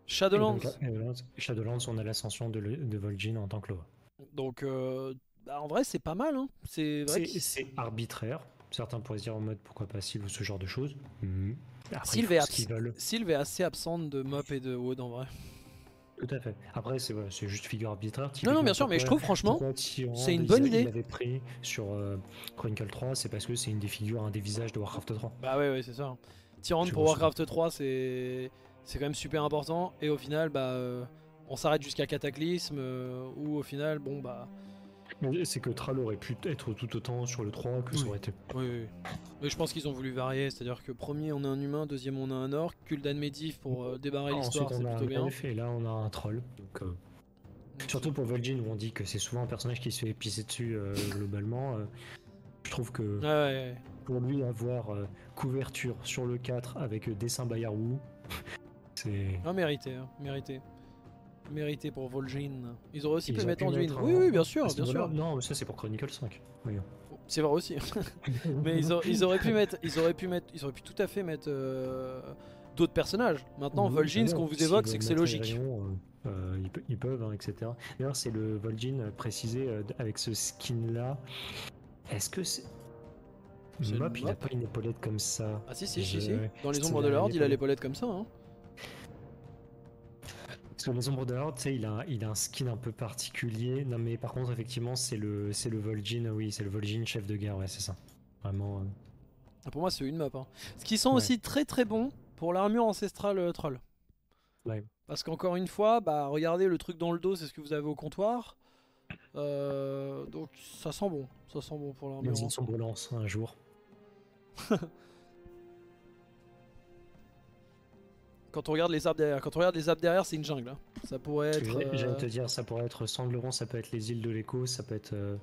Shadowlands, euh, Shadowlands, on a l'ascension de, de Vol'jin en tant que loi. donc euh, bah, en vrai c'est pas mal. Hein. C'est arbitraire. Certains pourraient se dire en mode pourquoi pas Sylve ou ce genre de choses. Après, Sylve est est assez absente de Mop et de Wood en vrai. Tout à fait. Après, c'est voilà, c'est juste figure arbitraire. Non, non, bien sûr, mais je trouve franchement, Tyrande, c'est une bonne idée. Avait pris sur euh, Chronicle 3, c'est parce que c'est une des figures, un des visages de Warcraft 3. bah ouais, ouais c'est ça. Tyrande Je pour Warcraft 3 c'est c'est quand même super important et au final bah euh, on s'arrête jusqu'à Cataclysme euh, où au final bon bah Mais C'est que Thrall aurait pu être tout autant sur le 3 que ça aurait été. Oui, oui. Mais je pense qu'ils ont voulu varier, c'est-à-dire que premier on a un humain, deuxième on a un orc, Kul'dan Medivh pour euh, débarrer Ah, l'histoire, c'est plutôt bien. et là, on a un troll. Donc, euh, Surtout pour Vol'jin où on dit que c'est souvent un personnage qui se fait pisser dessus euh, globalement. euh, je trouve que Ouais, ouais, ouais. pour lui avoir euh, couverture sur le 4 avec euh, dessin Bayarou, [laughs] c'est. Ah, mérité, hein, mérité. Mérité pour Vol'jin. Ils auraient aussi Ils pu mettre en Oui, oui, bien sûr, bien sûr. Non, mais ça c'est pour Chronicle 5. voyons. C'est vrai aussi. [laughs] Mais ils, aur- ils auraient pu mettre, ils auraient pu mettre, ils auraient pu tout à fait mettre euh, d'autres personnages. Maintenant, Oui, Vol'jin, ce qu'on vous évoque, c'est que c'est logique. Euh, euh, ils, pe- ils peuvent, hein, etc. D'ailleurs, c'est le Vol'jin précisé euh, avec ce skin-là. Est-ce que c'est. Mop, il a pas une épaulette comme ça? Ah si si si Je- si. Dans les ombres de la- l'ordre, il a l'épaulette. l'épaulette comme ça. Hein. Parce que les ombres de sais, il a, il a un skin un peu particulier. Non, mais par contre, effectivement, c'est le, c'est le Vol'jin, oui, c'est le Vol'jin chef de guerre, ouais, c'est ça. Vraiment. euh, Ah, Pour moi, c'est une map. Hein. Ce qui sent Ouais. aussi très très bon pour l'armure ancestrale euh, troll. Ouais. Parce qu'encore une fois, bah regardez le truc dans le dos, c'est ce que vous avez au comptoir. Euh, donc ça sent bon, ça sent bon pour l'armure. Vas-y, hein. son relance un jour. [laughs] Quand on regarde les arbres derrière, quand on regarde les arbres derrière, c'est une jungle. hein. Ça pourrait être. J'allais j'allais euh, te dire, ça pourrait être Sangleron, ça peut être les îles de l'écho, ça peut être euh,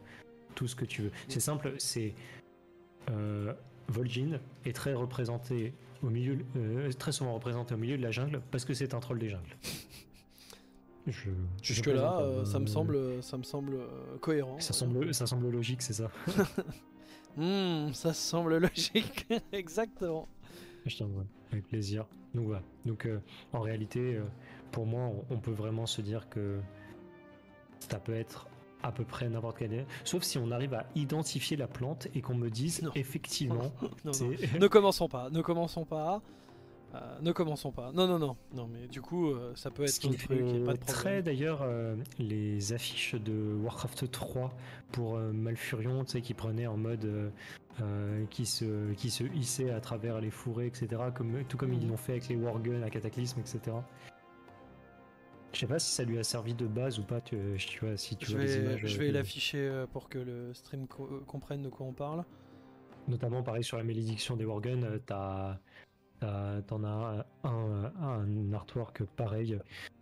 tout ce que tu veux. C'est simple, c'est. Euh, Vol'jin est très représenté au milieu, euh, très souvent représenté au milieu de la jungle parce que c'est un troll des jungles. Je, Jusque là, euh, ça me semble, ça me semble cohérent. Ça semble, ça semble logique, c'est ça. [laughs] Hmm, ça semble logique, [laughs] exactement. Je t'en vois, avec plaisir. Donc voilà. Donc euh, en réalité, euh, pour moi, on, on peut vraiment se dire que ça peut être à peu près n'importe quelle. Sauf si on arrive à identifier la plante et qu'on me dise Non. effectivement. [laughs] Non, non. c'est- ne commençons pas, ne commençons pas. Euh, ne commençons pas. Non, non, non. Non, mais du coup, euh, ça peut être qui a fait pas de très d'ailleurs euh, les affiches de Warcraft 3 pour Malfurion, tu sais, qui prenait en mode qui se qui se hissait à travers les fourrés, etc. Comme tout comme ils Mhm. l'ont fait avec les Warguns à Cataclysme, etc. Je sais pas si ça lui a servi de base ou pas. Tu, tu vois, si tu Je vois les vais, images. je vais l'afficher pour que le stream co- comprenne de quoi on parle. Notamment, pareil sur la malédiction des Worgen, t'as, t'as- t'en as un, un, un artwork pareil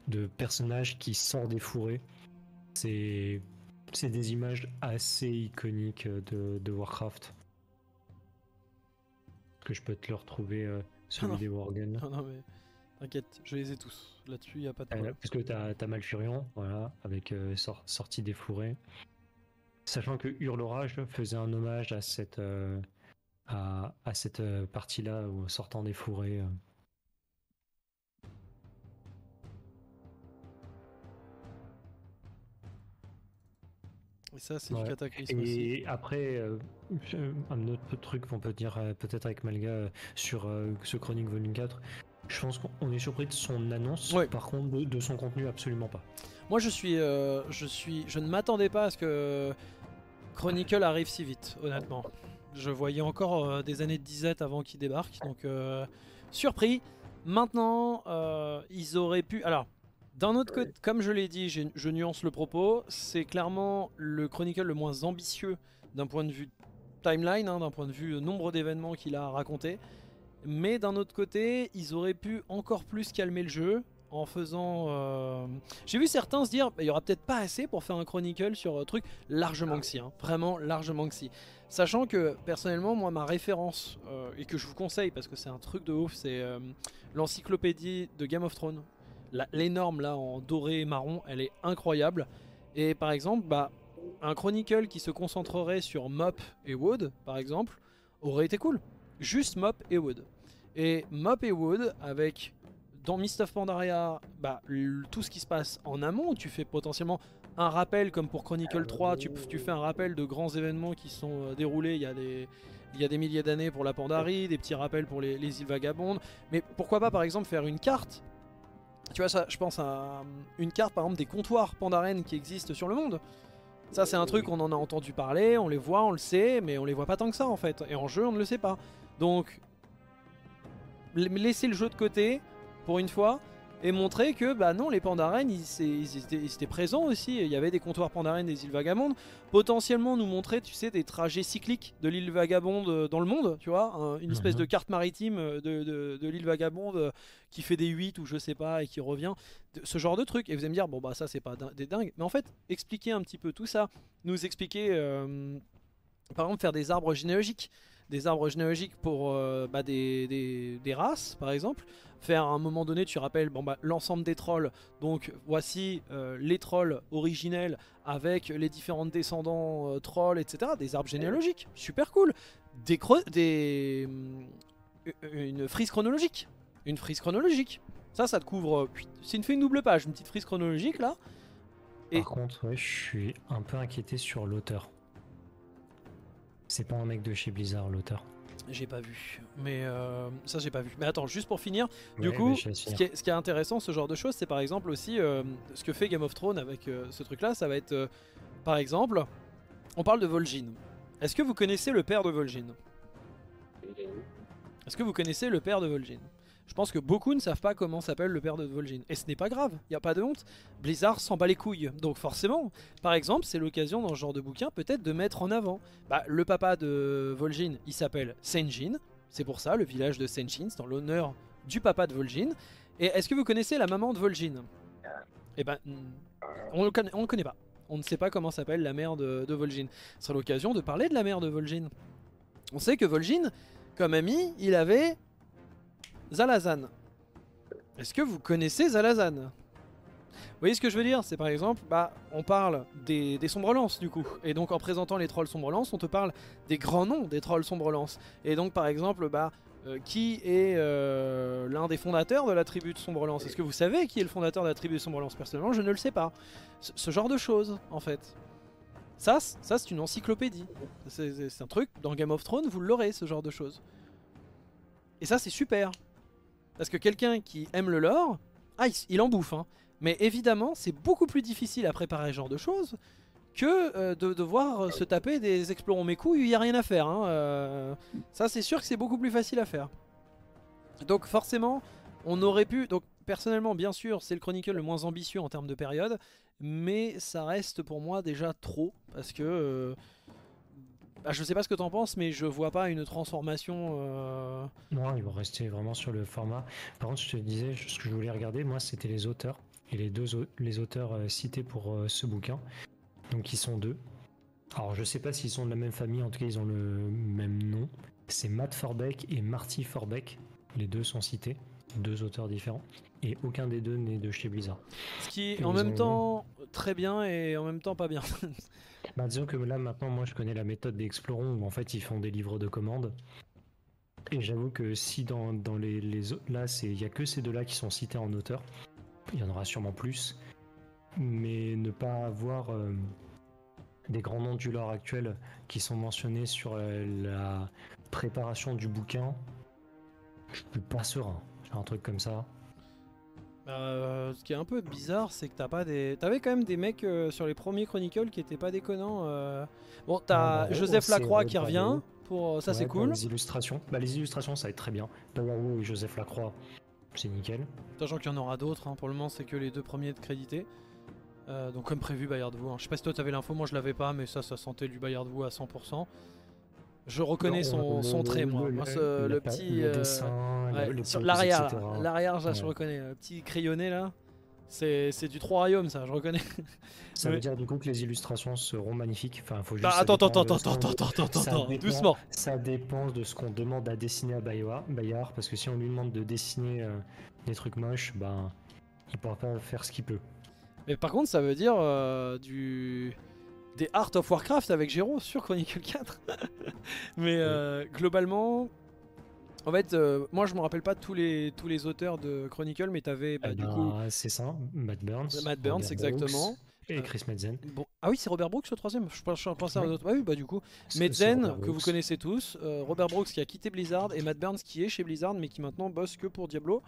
de personnages qui sort des fourrés. C'est, c'est des images assez iconiques de, de Warcraft. Que je peux te le retrouver, euh, celui non. des Worgen. Non, non, mais t'inquiète, je les ai tous. Là-dessus, il a pas de Euh, problème. parce que t'as, t'as Malfurion, voilà, avec euh, sor- sortie des fourrés. Sachant que Hurlorage faisait un hommage à cette, euh, à, à cette euh, partie-là, sortant des fourrés. euh. Et ça, c'est Ouais. du cataclysme aussi. Et après, euh, un autre truc qu'on peut dire euh, peut-être avec Malga euh, sur ce Chronique Volume 4, je pense qu'on est surpris de son annonce, Ouais. par contre de, de son contenu absolument pas. Moi, je suis, je suis, je ne m'attendais pas à ce que Chronicle arrive si vite, honnêtement. Je voyais encore euh, des années de disette avant qu'il débarque, donc euh, surpris. Maintenant, euh, ils auraient pu. Alors, d'un autre côté, comme je l'ai dit, je nuance le propos. C'est clairement le Chronicle le moins ambitieux d'un point de vue timeline, hein, d'un point de vue nombre d'événements qu'il a raconté. Mais d'un autre côté, ils auraient pu encore plus calmer le jeu en faisant. euh, J'ai vu certains se dire, bah, il y aura peut-être pas assez pour faire un Chronicle sur un truc largement que si, hein, vraiment largement que si. Sachant que personnellement, moi, ma référence euh, et que je vous conseille parce que c'est un truc de ouf, c'est euh, l'encyclopédie de Game of Thrones. L'énorme là en doré et marron, elle est incroyable. Et par exemple, bah, un Chronicle qui se concentrerait sur Mop et Wood, par exemple, aurait été cool. Juste Mop et Wood. Et Mop et Wood avec dans Mist of Pandaria, bah, tout ce qui se passe en amont, tu fais potentiellement un rappel comme pour Chronicle 3, tu, tu fais un rappel de grands événements qui sont euh, déroulés il y a des, il y a des milliers d'années pour la Pandarie, des petits rappels pour les, les îles vagabondes. Mais pourquoi pas par exemple faire une carte? Tu vois, ça, je pense à euh, une carte par exemple des comptoirs pandaren qui existent sur le monde. Ça, c'est un truc, on en a entendu parler, on les voit, on le sait, mais on les voit pas tant que ça en fait. Et en jeu, on ne le sait pas. Donc, l- laissez le jeu de côté pour une fois et montrer que bah non, les pandarènes ils, étaient, ils étaient présents aussi. Il y avait des comptoirs pandarènes des îles vagabondes. Potentiellement nous montrer, tu sais, des trajets cycliques de l'île vagabonde euh, dans le monde, tu vois, un- une espèce Mhm. de carte maritime euh, de, de- de l'île vagabonde euh, qui fait des 8 ou je sais pas et qui revient. Ce genre de truc. Et vous allez me dire, bon bah ça c'est pas des dingues. Mais en fait, expliquer un petit peu tout ça, nous expliquer, euh, par exemple, faire des arbres généalogiques des arbres généalogiques pour euh, bah, des, des- des races, par exemple. Faire à un moment donné, tu rappelles bah, l'ensemble des trolls. Donc voici euh, les trolls originels avec les différents descendants euh, trolls, etc. Des arbres généalogiques, super cool. Des, des hum, une frise chronologique, une frise chronologique. Ça, ça te couvre. euh, C'est une fait une double page, une petite frise chronologique là. Et- Par contre, je suis un peu inquiété sur l'auteur. C'est pas un mec de chez Blizzard, l'auteur. J'ai pas vu, mais euh, ça j'ai pas vu. Mais attends, juste pour finir, Du coup, qui, est, ce qui est intéressant, ce genre de choses, c'est par exemple aussi euh, ce que fait Game of Thrones avec euh, ce truc-là. Ça va être, euh, par exemple, on parle de Vol'jin. Est-ce que vous connaissez le père de Vol'jin? Est-ce que vous connaissez le père de Vol'jin? Je pense que beaucoup ne savent pas comment s'appelle le père de Vol'jin. Et ce n'est pas grave, il n'y a pas de honte. Blizzard s'en bat les couilles. Donc forcément, par exemple, c'est l'occasion dans ce genre de bouquin peut-être de mettre en avant. Bah, le papa de Vol'jin, il s'appelle Senjin. C'est pour ça, le village de Senjin, c'est en l'honneur du papa de Vol'jin. Et est-ce que vous connaissez la maman de Vol'jin Eh ben, on ne le connaît pas. On ne sait pas comment s'appelle la mère de, de Vol'jin. Ce sera l'occasion de parler de la mère de Vol'jin. On sait que Vol'jin, comme ami, il avait Zalazan. Est-ce que vous connaissez Zalazan? Vous voyez ce que je veux dire? C'est par exemple, bah, on parle des, des sombrelances du coup. Et donc en présentant les trolls sombrelances, on te parle des grands noms des trolls sombrelances. Et donc par exemple, bah, euh, qui est euh, l'un des fondateurs de la tribu de Sombrelance Est-ce que vous savez qui est le fondateur de la tribu de Sombrelance Personnellement, je ne le sais pas. Ce, genre de choses, en fait. Ça, c'est une encyclopédie. C'est un truc, dans Game of Thrones, vous l'aurez, ce genre de choses. Et ça, c'est super. Parce que quelqu'un qui aime le lore, ah, il, en bouffe, hein. Mais évidemment, c'est beaucoup plus difficile à préparer ce genre de choses que euh, de devoir euh, se taper des explorons mes couilles, il n'y a rien à faire. hein, euh. Ça, c'est sûr que c'est beaucoup plus facile à faire. Donc, forcément, on aurait pu. Donc, personnellement, bien sûr, c'est le Chronicle le moins ambitieux en termes de période, mais ça reste pour moi déjà trop parce que. Bah, je sais pas ce que t'en penses, mais je vois pas une transformation. euh, Non, ils vont rester vraiment sur le format. Par contre, je te disais, ce que je voulais regarder, moi, c'était les auteurs. Et les deux les auteurs euh, cités pour euh, ce bouquin. Donc, ils sont deux. Alors, je sais pas s'ils sont de la même famille, en tout cas, ils ont le même nom. C'est Matt Forbeck et Marty Forbeck. Les deux sont cités, deux auteurs différents. Et aucun des deux n'est de chez Blizzard. Ce qui est en même ont- temps très bien et en même temps pas bien. [laughs] Bah, disons que là, maintenant, moi, je connais la méthode des Explorons où en fait, ils font des livres de commandes. Et j'avoue que si dans, dans les, les là, c'est il y a que ces deux-là qui sont cités en auteur. Il y en aura sûrement plus. Mais ne pas avoir euh, des grands noms du lore actuel qui sont mentionnés sur euh, la préparation du bouquin, je suis pas serein. Un truc comme ça. Euh, ce qui est un peu bizarre, c'est que t'as pas des. T'avais quand même des mecs euh, sur les premiers Chronicles qui étaient pas déconnants. euh. Bon, t'as Ouais, Joseph c'est Lacroix vrai, qui bravo. revient. Pour... Ça, c'est Ouais, cool. Les illustrations. Bah, les illustrations, ça va être très bien. Bayarou et Joseph Lacroix, c'est nickel. Sachant qu'il y en aura d'autres. hein. Pour le moment, c'est que les deux premiers de crédité. Euh, donc, comme prévu, Bayard Vous. Je sais pas si toi t'avais l'info, moi je l'avais pas, mais ça, ça sentait du Bayard Vous à 100%. Je reconnais son, trait, moi. le- Moi, le- ce- le, pa- petit. l'arrière, l'arrière, je reconnais. Le petit crayonné là. C'est du Trois Royaumes, ça, je reconnais. [laughs] Ça veut dire du coup que les illustrations seront magnifiques. Enfin, faut juste. Bah, attends, attends, attends, attends, attends, attends, attends, doucement. Ça dépend de ce qu'on demande à dessiner à Bayard, Bayard, parce que si on lui demande de dessiner euh, des trucs moches, ben il pourra pas faire ce qu'il peut. Mais par contre, ça veut dire euh, du des Art of Warcraft avec Gero sur Chronicle 4. [laughs] Mais euh, globalement, en fait, euh, moi je me rappelle pas tous les tous les auteurs de Chronicle, mais t'avais bah, Eh du ben, coup c'est ça, Matt Burns. Matt Burns Robert exactement. Brooks Et Euh, Chris Metzen. Bon, ah oui, c'est Robert Brooks le troisième. Je pensais à un autre. Ah oui, bah du coup, Robert que vous connaissez tous, euh, Robert Brooks qui a quitté Blizzard et Matt Burns qui est chez Blizzard mais qui maintenant bosse que pour Diablo.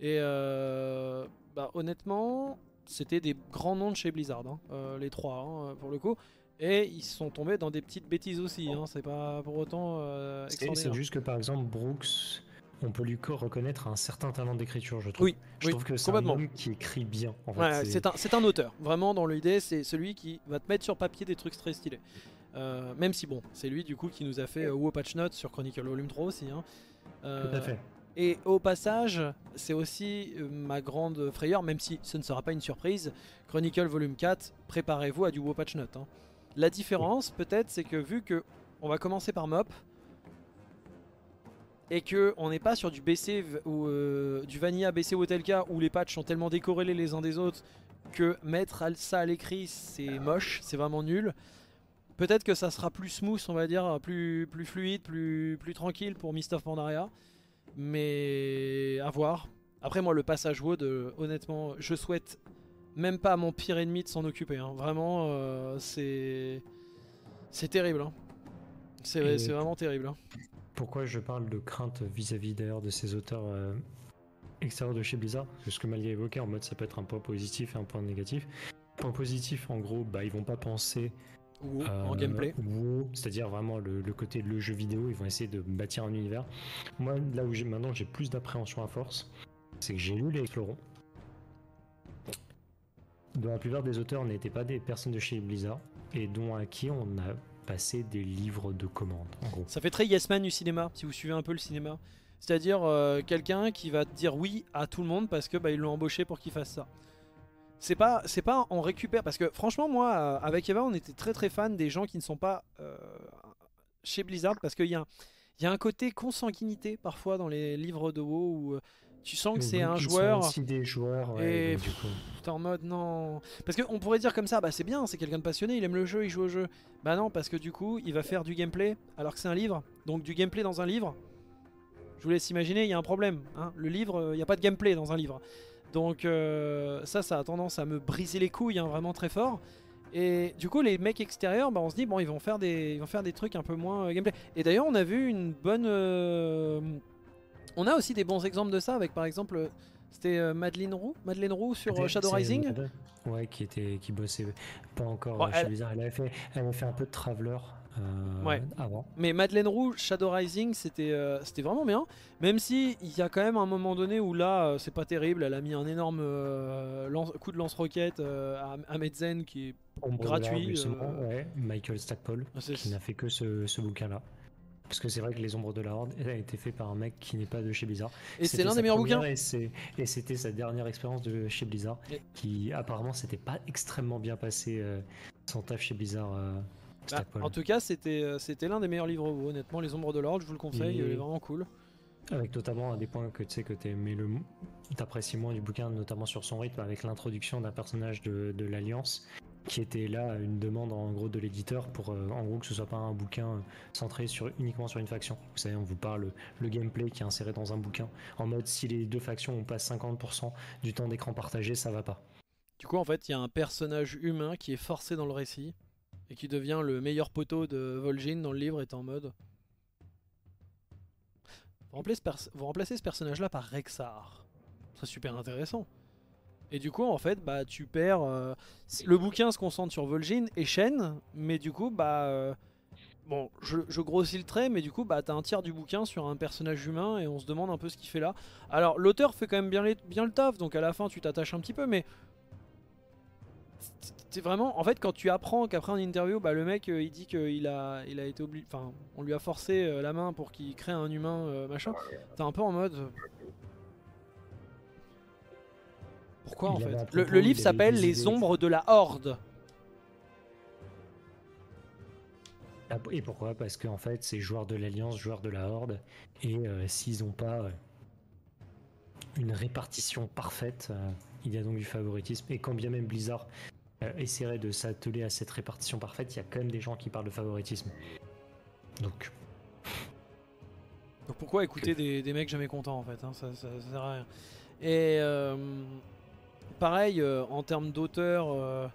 Et bah, honnêtement, c'était des grands noms de chez Blizzard, hein, euh, les trois hein, pour le coup. Et ils sont tombés dans des petites bêtises aussi. Hein, c'est pas pour autant euh, C'est juste que par exemple Brooks, on peut lui co- reconnaître un certain talent d'écriture, je trouve. Oui, je oui, trouve que c'est un homme qui écrit bien. En fait, Ouais, c'est- un, auteur. Vraiment, dans l'idée, c'est celui qui va te mettre sur papier des trucs très stylés. Euh, même si, bon, c'est lui du coup qui nous a fait euh, WoW Patch Notes sur Chronicle Volume 3 aussi. hein. Euh, Tout à fait. Et au passage, c'est aussi euh, ma grande frayeur, même si ce ne sera pas une surprise. Chronicle Volume 4, préparez-vous à du WoW Patch Note. hein. La différence, peut-être, c'est que vu que on va commencer par Mop et que on n'est pas sur du BC ou euh, du Vanilla BC ou cas où les patchs sont tellement décorrélés les uns des autres que mettre ça à l'écrit c'est moche, c'est vraiment nul. Peut-être que ça sera plus smooth, on va dire, plus, plus fluide, plus, plus tranquille pour Mist of Pandaria. Mais à voir. Après moi le passage WoD, euh, honnêtement, je souhaite même pas à mon pire ennemi de s'en occuper. hein. Vraiment, euh, c'est c'est terrible. hein. C'est vraiment terrible. hein. Pourquoi je parle de crainte vis-à-vis d'ailleurs de ces auteurs euh, extérieurs de chez Blizzard? C'est ce que Malia évoquait en mode ça peut être un point positif et un point négatif. Point positif, en gros, bah, ils vont pas penser Ou euh, en gameplay. WoW, c'est-à-dire vraiment le, le côté le jeu vidéo, ils vont essayer de bâtir un univers. Moi, là où j'ai maintenant j'ai plus d'appréhension à force, c'est que j'ai lu les Florons. Dont la plupart des auteurs n'étaient pas des personnes de chez Blizzard et dont à qui on a passé des livres de commandes, en gros. Ça fait très Yes Man du cinéma, si vous suivez un peu le cinéma. C'est-à-dire euh, quelqu'un qui va dire oui à tout le monde parce que bah, ils l'ont embauché pour qu'il fasse ça. C'est pas, c'est pas on récupère parce que franchement moi euh, avec Eva on était très très fan des gens qui ne sont pas euh, chez Blizzard parce qu'il y a, un- il y a un côté consanguinité parfois dans les livres de WoW où euh, tu sens que c'est un joueur aussi des joueurs, ouais, Et donc, du coup. T'es en mode non. Parce qu'on pourrait dire comme ça, bah c'est bien, c'est quelqu'un de passionné, il aime le jeu, il joue au jeu. Bah non, parce que du coup, il va faire du gameplay alors que c'est un livre. Donc du gameplay dans un livre, je vous laisse imaginer, il y a un problème. hein. Le livre, il n'y a pas de gameplay dans un livre. Donc euh, ça, ça a tendance à me briser les couilles hein, vraiment très fort. Et du coup, les mecs extérieurs, bah, on se dit, bon, ils vont faire des, ils vont faire des trucs un peu moins euh, gameplay. Et d'ailleurs, on a vu une bonne. euh, On a aussi des bons exemples de ça avec par exemple. C'était Madeleine Roux, Madeleine Roux sur Shadow Rising. Ouais, qui était, qui bossait pas encore Bon, chez elle- Blizzard. Elle avait fait, elle avait fait un peu de Traveler euh, Ouais. avant. Mais Madeleine Roux, Shadow Rising, c'était euh, c'était vraiment bien. Même si il y a quand même un moment donné où là, euh, c'est pas terrible. Elle a mis un énorme lance- coup de lance-roquette à, à Medzen qui est. Ombre Gratuit, ouais, Michael Stackpole, c'est- qui n'a fait que ce, ce bouquin-là. Parce que c'est vrai que Les Ombres de la Horde a été fait par un mec qui n'est pas de chez Blizzard. Et c'est l'un des meilleurs bouquins. Et c'était sa dernière expérience de chez Blizzard, Et- qui apparemment s'était pas extrêmement bien passé euh, son taf chez Blizzard. euh, Bah, en tout cas, c'était euh, c'était l'un des meilleurs livres. Honnêtement, Les Ombres de l'Ordre, je vous le conseille. Et- Il est vraiment cool. Avec notamment des points que tu sais que tu aimais le t'apprécies moins du bouquin, notamment sur son rythme, avec l'introduction d'un personnage de, de l'Alliance qui était là à une demande en gros de l'éditeur pour euh, en gros que ce soit pas un bouquin euh, centré sur uniquement sur une faction. Vous savez, on vous parle le gameplay qui est inséré dans un bouquin en mode si les deux factions on passe 50% du temps d'écran partagé, ça va pas. Du coup, en fait, il y a un personnage humain qui est forcé dans le récit et qui devient le meilleur poteau de Vol'jin dans le livre, est en mode. Vous remplacez ce, pers- vous remplacez ce personnage-là par Rexar. C'est super intéressant. Et du coup, en fait, bah, tu perds. euh, Le bouquin se concentre sur Vol'jin et Shen, mais du coup, bah. euh, Bon, je, grossis le trait, mais du coup, bah, t'as un tiers du bouquin sur un personnage humain et on se demande un peu ce qu'il fait là. Alors, l'auteur fait quand même bien le taf, donc à la fin, tu t'attaches un petit peu, mais c'est vraiment en fait quand tu apprends qu'après en interview bah, le mec euh, il dit qu'il a il a été obligé enfin on lui a forcé euh, la main pour qu'il crée un humain euh, machin. T'es un peu en mode pourquoi en Il fait? le, le livre s'appelle les ombres de la horde. Ah, Et pourquoi? Parce qu'en fait, c'est joueurs de l'Alliance, joueurs de la Horde, et s'ils n'ont pas une répartition parfaite, il y a donc du favoritisme. Et quand bien même Blizzard euh, essaierait de s'atteler à cette répartition parfaite, il y a quand même des gens qui parlent de favoritisme. Donc, donc pourquoi écouter des, des mecs jamais contents en fait hein, ça, ça, ça sert à rien et euh, pareil euh, en termes d'auteur euh,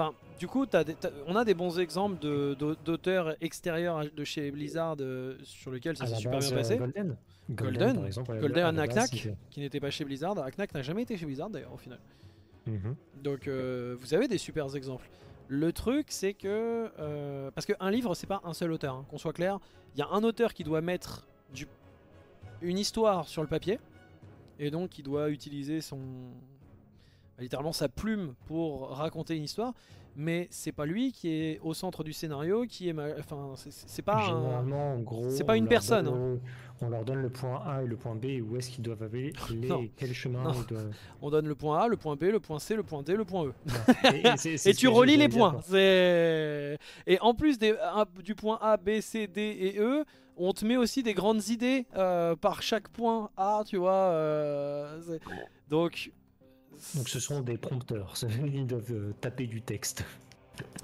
Enfin, du coup, t'as des- t'as- on a des bons exemples d'auteurs extérieurs de chez Blizzard euh, sur lesquels ça à s'est super base, bien passé. Golden. Golden. par exemple. Golden fait- qui n'était pas chez Blizzard. Aknak n'a jamais été chez Blizzard d'ailleurs au final. Mhm. Donc euh, vous avez des super exemples. Le truc c'est que euh, parce qu'un livre c'est pas un seul auteur, hein, qu'on soit clair. Il y a un auteur qui doit mettre du une histoire sur le papier, et donc il doit utiliser son littéralement sa plume pour raconter une histoire, mais c'est pas lui qui est au centre du scénario, qui est, ma- enfin c'est- pas un- Généralement, en gros, c'est pas une personne, donne- on leur donne le point A et le point B et où est-ce qu'ils doivent aller, [laughs] les, quel chemin Non. ils doivent. [laughs] on donne le point A, le point B, le point C, le point D, le point E. Et, [laughs] tu relis les points. et en plus des, un- du point A, B, C, D et E, on te met aussi des grandes idées euh, par chaque point A, tu vois. euh, donc Donc ce sont des prompteurs, [laughs] ils doivent euh, taper du texte.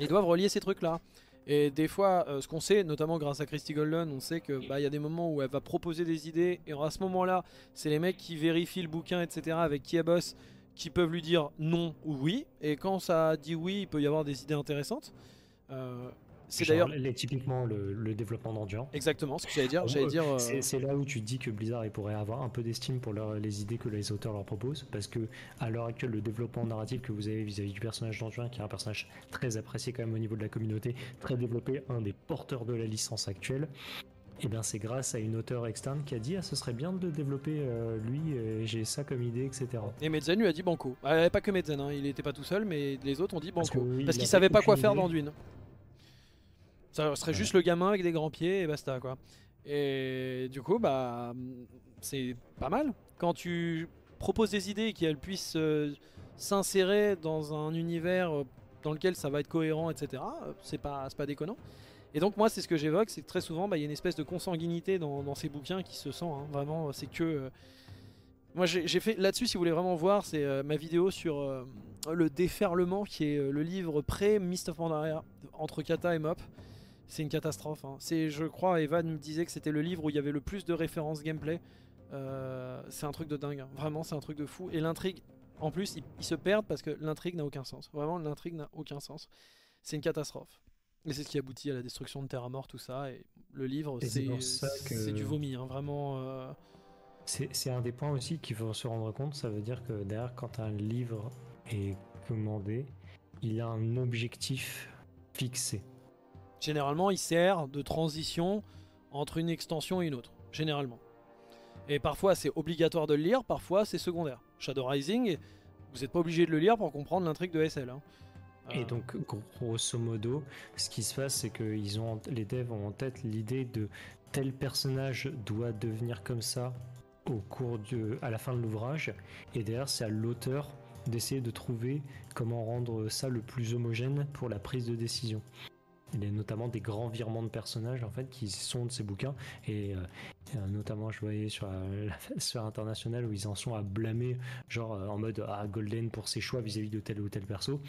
ils doivent relier ces trucs-là. Et des fois, euh, ce qu'on sait, notamment grâce à Christy Golden, on sait que bah y a des moments où elle va proposer des idées et à ce moment-là, c'est les mecs qui vérifient le bouquin, etc. avec qui elle bosse, qui peuvent lui dire non ou oui. Et quand ça dit oui, il peut y avoir des idées intéressantes. Euh, c'est d'ailleurs typiquement le, le développement d'endurance. exactement ce que j'allais dire. J'allais Euh, dire. euh, C'est là où tu dis que Blizzard pourrait avoir un peu d'estime pour leur- les idées que les auteurs leur proposent, parce que à l'heure actuelle, le développement narratif que vous avez vis-à-vis du personnage d'Anduin, qui est un personnage très apprécié quand même au niveau de la communauté, très développé, un des porteurs de la licence actuelle, et bien c'est grâce à une auteure externe qui a dit ah ce serait bien de le développer euh, lui, j'ai ça comme idée, etc. Et Medzen lui a dit banco. Ah, pas que Medzen, hein, il était pas tout seul, mais les autres ont dit banco. Parce il qu'ils avait savaient pas quoi faire idée. d'Anduin. Ça serait Ouais. juste le gamin avec des grands pieds et basta quoi. Et du coup, bah, c'est pas mal. Quand tu proposes des idées et qu'elles puissent euh, s'insérer dans un univers euh, dans lequel ça va être cohérent, etc., c'est pas, pas déconnant. Et donc, moi, c'est ce que j'évoque, c'est que très souvent, bah, il y a une espèce de consanguinité dans, dans ces bouquins qui se sent. hein. vraiment, c'est que. euh, moi, j'ai fait là-dessus, si vous voulez vraiment voir, c'est euh, ma vidéo sur le déferlement, qui est le livre pré-Mist of Pandaria, entre Kata et Mop. C'est une catastrophe. hein. C'est, je crois, Evan me disait que c'était le livre où il y avait le plus de références gameplay. Euh, c'est un truc de dingue. hein. Vraiment, c'est un truc de fou. Et l'intrigue, en plus, ils, ils se perdent parce que l'intrigue n'a aucun sens. Vraiment, l'intrigue n'a aucun sens. C'est une catastrophe. Et c'est ce qui aboutit à la destruction de Terra Mort, tout ça. Et le livre, c'est que- du vomi. hein. Vraiment. euh, c'est un des points aussi qu'il faut se rendre compte, ça veut dire que derrière, quand un livre est commandé, il a un objectif fixé. Généralement, il sert de transition entre une extension et une autre. Généralement. Et parfois, c'est obligatoire de le lire, parfois, c'est secondaire. Shadow Rising, vous n'êtes pas obligé de le lire pour comprendre l'intrigue de SL. hein. Et Euh, donc, grosso modo, ce qui se passe, c'est que ils ont, les devs ont en tête l'idée de tel personnage doit devenir comme ça au cours de, à la fin de l'ouvrage, et derrière, c'est à l'auteur d'essayer de trouver comment rendre ça le plus homogène pour la prise de décision. Il y a notamment des grands virements de personnages en fait qui sont de ces bouquins et euh, euh, notamment je voyais sur [laughs] la, la sphère internationale où ils en sont à blâmer genre euh, en mode ah Golden pour ses choix vis-à-vis de tel ou tel perso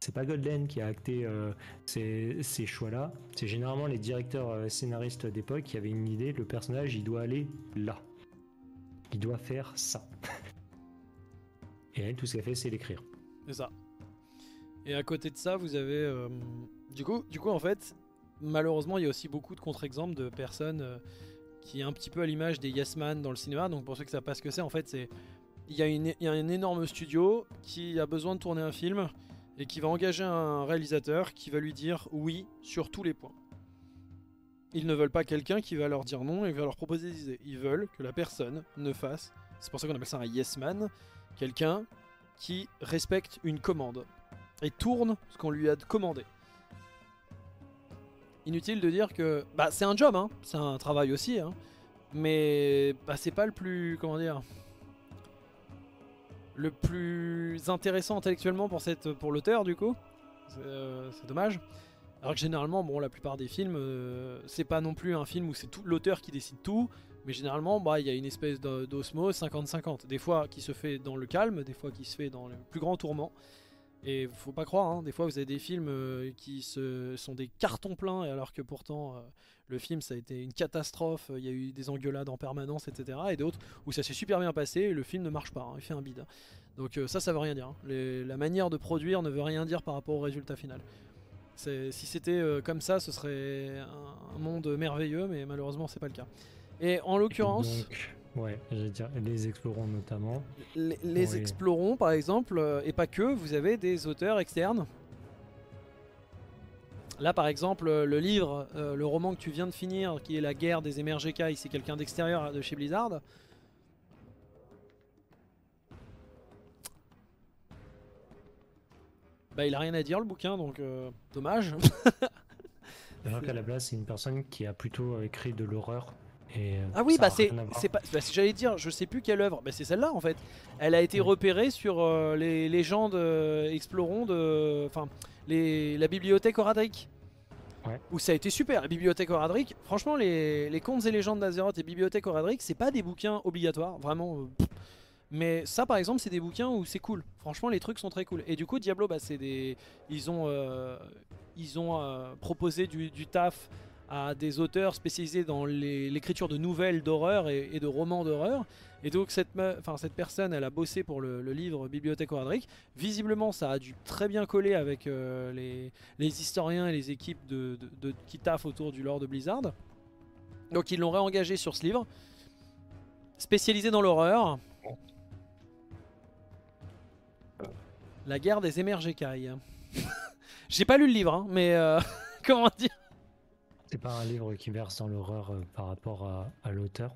c'est pas Golden qui a acté euh, ces, choix-là, c'est généralement les directeurs euh, scénaristes d'époque qui avaient une idée, le personnage il doit aller là. Il doit faire ça. [laughs] Et elle, tout ce qu'elle fait, c'est l'écrire. C'est ça. Et à côté de ça, vous avez. euh, du, coup, du coup, en fait, malheureusement, il y a aussi beaucoup de contre-exemples de personnes euh, qui, un petit peu à l'image des Yes Man dans le cinéma. Donc, pour ceux qui savent pas ce que c'est, en fait, c'est. Il y, y a un énorme studio qui a besoin de tourner un film et qui va engager un réalisateur qui va lui dire oui sur tous les points. Ils ne veulent pas quelqu'un qui va leur dire non et qui va leur proposer des idées. Ils veulent que la personne ne fasse. C'est pour ça qu'on appelle ça un Yes Man. Quelqu'un qui respecte une commande et tourne ce qu'on lui a commandé. Inutile de dire que bah c'est un job, hein, c'est un travail aussi, hein, mais bah, c'est pas le plus comment dire le plus intéressant intellectuellement pour pour l'auteur du coup. C'est euh, c'est dommage. Alors que généralement, bon, la plupart des films, euh, c'est pas non plus un film où c'est tout l'auteur qui décide tout, mais généralement, bah, il y a une espèce d'o- d'osmose 50-50. Des fois qui se fait dans le calme, des fois qui se fait dans le plus grand tourment. Et faut pas croire, hein, des fois vous avez des films euh, qui sont des cartons pleins, alors que pourtant euh, le film ça a été une catastrophe, il y a eu des engueulades en permanence, etc. Et d'autres où ça s'est super bien passé et le film ne marche pas, hein, il fait un bide. Donc euh, ça, ça veut rien dire. hein. La manière de produire ne veut rien dire par rapport au résultat final. Si c'était euh, comme ça, ce serait un, monde merveilleux, mais malheureusement c'est pas le cas. Et en l'occurrence, ouais, j'allais dire, les explorons notamment. les, explorons, par exemple, euh, et pas que, vous avez des auteurs externes? Là, par exemple, euh, le livre, euh, le roman que tu viens de finir, qui est La guerre des MRGK, c'est quelqu'un d'extérieur de chez Blizzard. Bah, il a rien à dire le bouquin, donc euh, dommage. Alors qu'à la base, c'est une personne qui a plutôt écrit de l'horreur. Et euh, Ah oui, bah c'est, pas, bah, j'allais dire, je sais plus quelle œuvre, bah c'est celle-là en fait. Elle a été Oui. repérée sur euh, les légendes euh, explorons de, enfin, la bibliothèque Oradric. Ouais. Où ça a été super, la bibliothèque Oradric. Franchement, les, les contes et légendes d'Azeroth et bibliothèque Oradric, c'est pas des bouquins obligatoires, vraiment. mais ça, par exemple, c'est des bouquins où c'est cool. Franchement, les trucs sont très cool. Et du coup, Diablo, bah, c'est des, ils ont, ils ont proposé du, du taf à des auteurs spécialisés dans l'écriture de nouvelles d'horreur et, de romans d'horreur. Et donc cette, personne, elle a bossé pour le, livre Bibliothèque Oradric. Visiblement, ça a dû très bien coller avec euh, les, historiens et les équipes de, qui taffent autour du lore de Blizzard. Donc ils l'ont réengagé sur ce livre, spécialisé dans l'horreur. La guerre des émergecailles. [laughs] J'ai pas lu le livre, hein, mais euh, [laughs] comment dire? C'est pas un livre qui verse dans l'horreur euh, par rapport à, à l'auteur.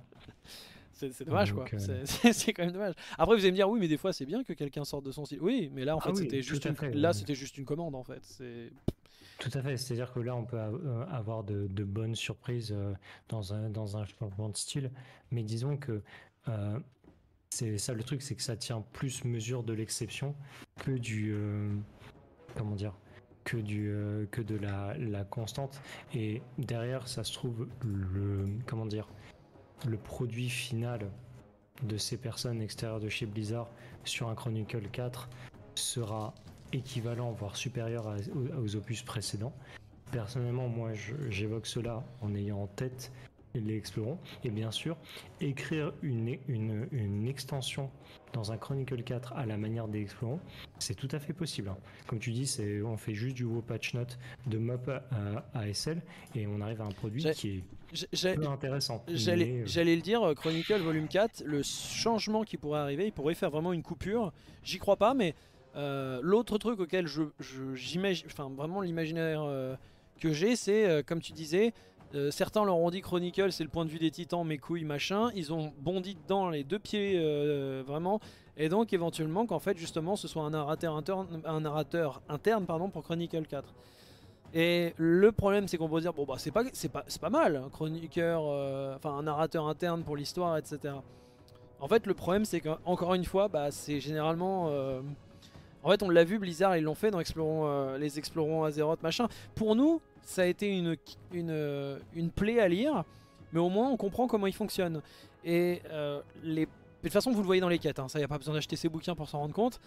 C'est dommage Donc, quoi, euh, [laughs] C'est- quand même dommage. Après vous allez me dire oui mais des fois c'est bien que quelqu'un sorte de son style. Oui mais là en Ah fait oui, c'était juste une... fait, là ouais. c'était juste une commande en fait. C'est Tout à fait, c'est-à-dire que là, on peut euh, avoir de, de bonnes surprises euh, dans un, dans un changement de style, mais disons que euh, c'est ça le truc, c'est que ça tient plus mesure de l'exception que du. euh, comment dire que, du, euh, que de la, la constante. Et derrière, ça se trouve, le, comment dire, le produit final de ces personnes extérieures de chez Blizzard sur un Chronicle 4 sera équivalent, voire supérieur aux, opus précédents. Personnellement, moi, j'évoque cela en ayant en tête les explorons. Et bien sûr, écrire une, une, une extension dans un Chronicle 4 à la manière des explorons, c'est tout à fait possible. hein. Comme tu dis, c'est on fait juste du WoW patch note de map à, à ASL et on arrive à un produit J'ai- qui est J'ai- j'ai- peu intéressant. J'allais mais, euh, j'allais le dire, euh, Chronicle Volume 4, le changement qui pourrait arriver, il pourrait faire vraiment une coupure. J'y crois pas, mais euh, l'autre truc auquel je, je- j'imagine, enfin vraiment l'imaginaire euh, que j'ai, c'est comme tu disais, euh, certains leur ont dit Chronicle, c'est le point de vue des titans, mes couilles, machin. Ils ont bondi dedans les deux pieds, euh, vraiment. Et donc éventuellement qu'en fait justement ce soit un narrateur interne, un narrateur interne pardon, pour Chronicle 4. Et le problème, c'est qu'on peut dire, bon, bah, c'est pas, pas, pas mal, un chroniqueur, euh, enfin, un narrateur interne pour l'histoire, etc. En fait, le problème, c'est qu'encore une fois, bah, c'est généralement. En fait, on l'a vu, Blizzard, ils l'ont fait dans Explorons, les Explorons Azeroth, machin. Pour nous, ça a été une, une, une plaie à lire, mais au moins, on comprend comment ils fonctionnent. Et euh, de toute façon, vous le voyez dans les quêtes, hein, ça, y a pas besoin d'acheter ces bouquins pour s'en rendre compte.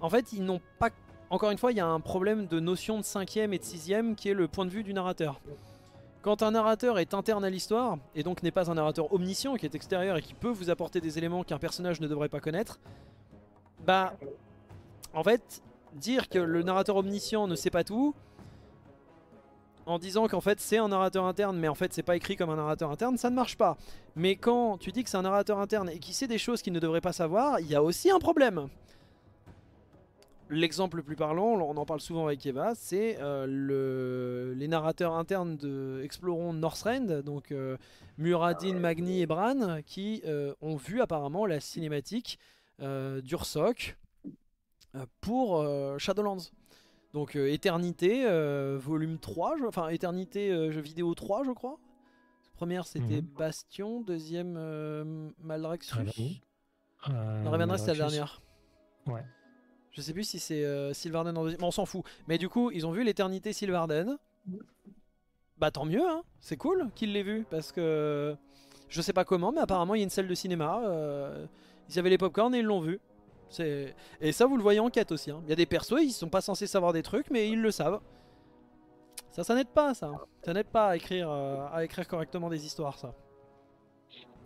En fait, ils n'ont pas encore une fois, il y a un problème de notion de cinquième et de sixième qui est le point de vue du narrateur. Quand un narrateur est interne à l'histoire, et donc n'est pas un narrateur omniscient, qui est extérieur et qui peut vous apporter des éléments qu'un personnage ne devrait pas connaître, bah, en fait, dire que le narrateur omniscient ne sait pas tout, en disant qu'en fait c'est un narrateur interne, mais en fait c'est pas écrit comme un narrateur interne, ça ne marche pas. Mais quand tu dis que c'est un narrateur interne et qui sait des choses qu'il ne devrait pas savoir, il y a aussi un problème. L'exemple le plus parlant, on en parle souvent avec Eva, c'est euh, le- les narrateurs internes de Explorons Northrend, donc euh, Muradin, Magni et Bran, qui euh, ont vu apparemment la cinématique d'Ursoc pour Shadowlands. Donc euh, Éternité, euh, volume 3, je- enfin Éternité euh, jeu vidéo 3 je crois. Première c'était Mhm. Bastion, deuxième euh, Maldraxxus. Euh, Non, Ravendrax, c'est la Maldraxxus. dernière. Ouais. Je sais plus si c'est euh, Sylvarden en deuxième. Bon, on s'en fout. Mais du coup, ils ont vu l'éternité Sylvarden. Bah tant mieux, hein. C'est cool qu'ils l'aient vu parce que je sais pas comment, mais apparemment il y a une salle de cinéma. euh, Ils avaient les popcorn et ils l'ont vu. Et ça vous le voyez en quête aussi. hein. Il y a des persos, ils sont pas censés savoir des trucs, mais ils le savent. Ça, ça n'aide pas, ça. Ça n'aide pas à écrire, euh, à écrire correctement des histoires, ça.